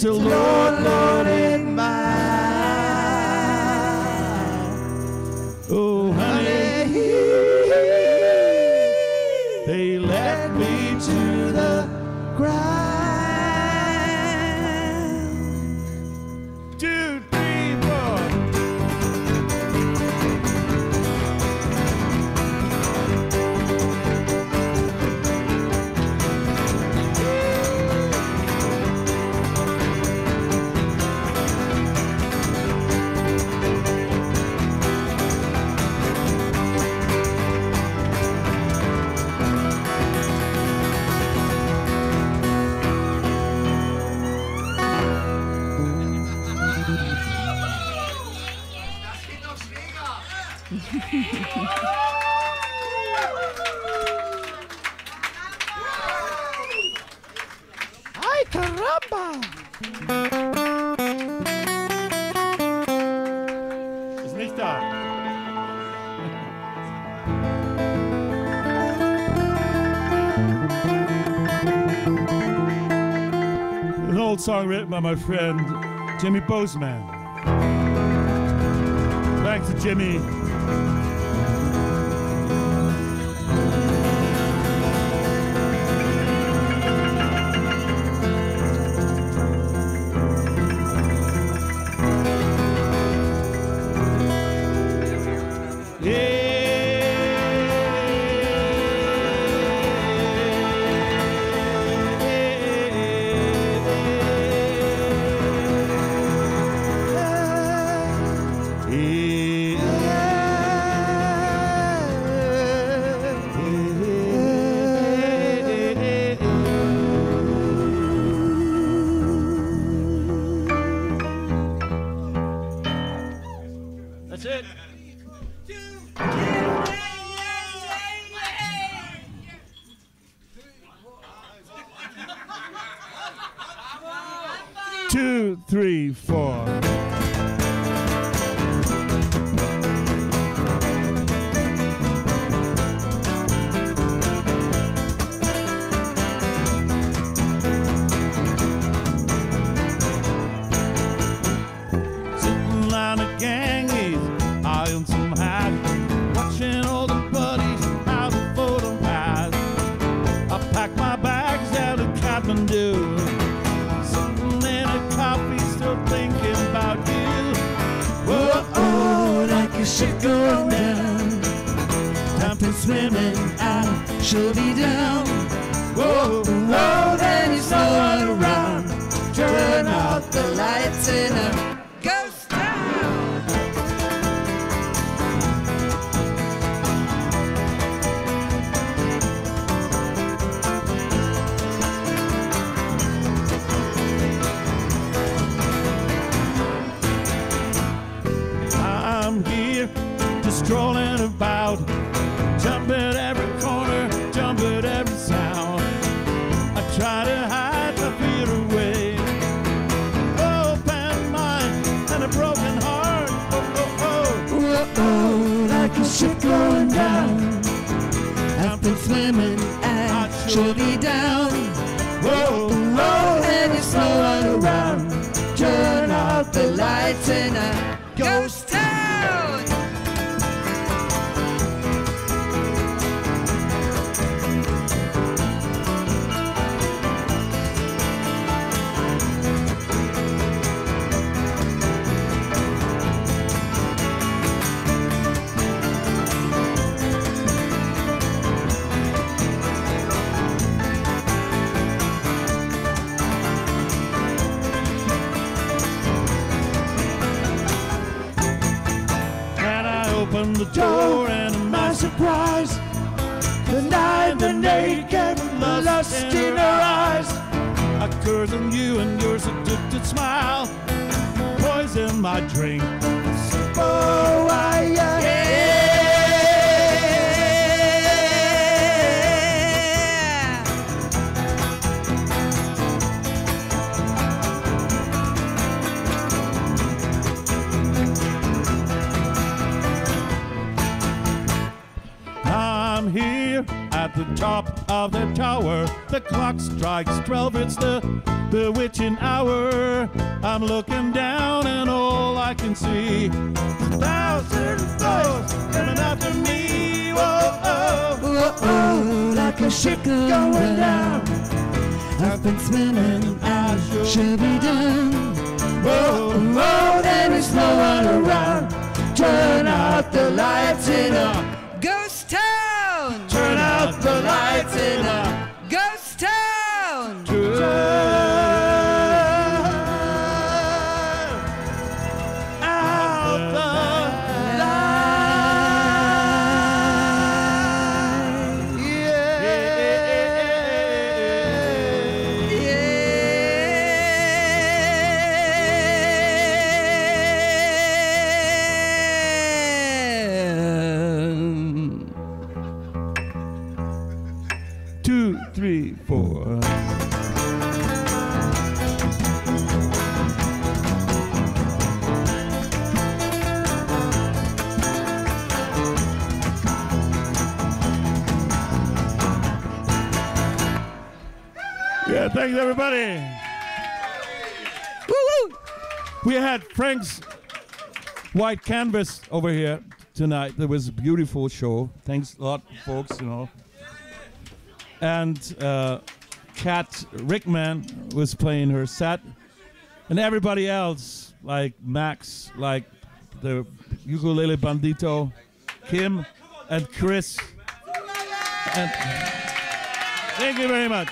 to Lord, Lord. song written by my friend Jimmy Bozeman. Thanks to Jimmy. over here tonight. It was a beautiful show. Thanks a lot, folks. You know, and uh, Cat Rickman was playing her set, and everybody else like Max, like the ukulele bandito, Kim, and Chris. And thank you very much.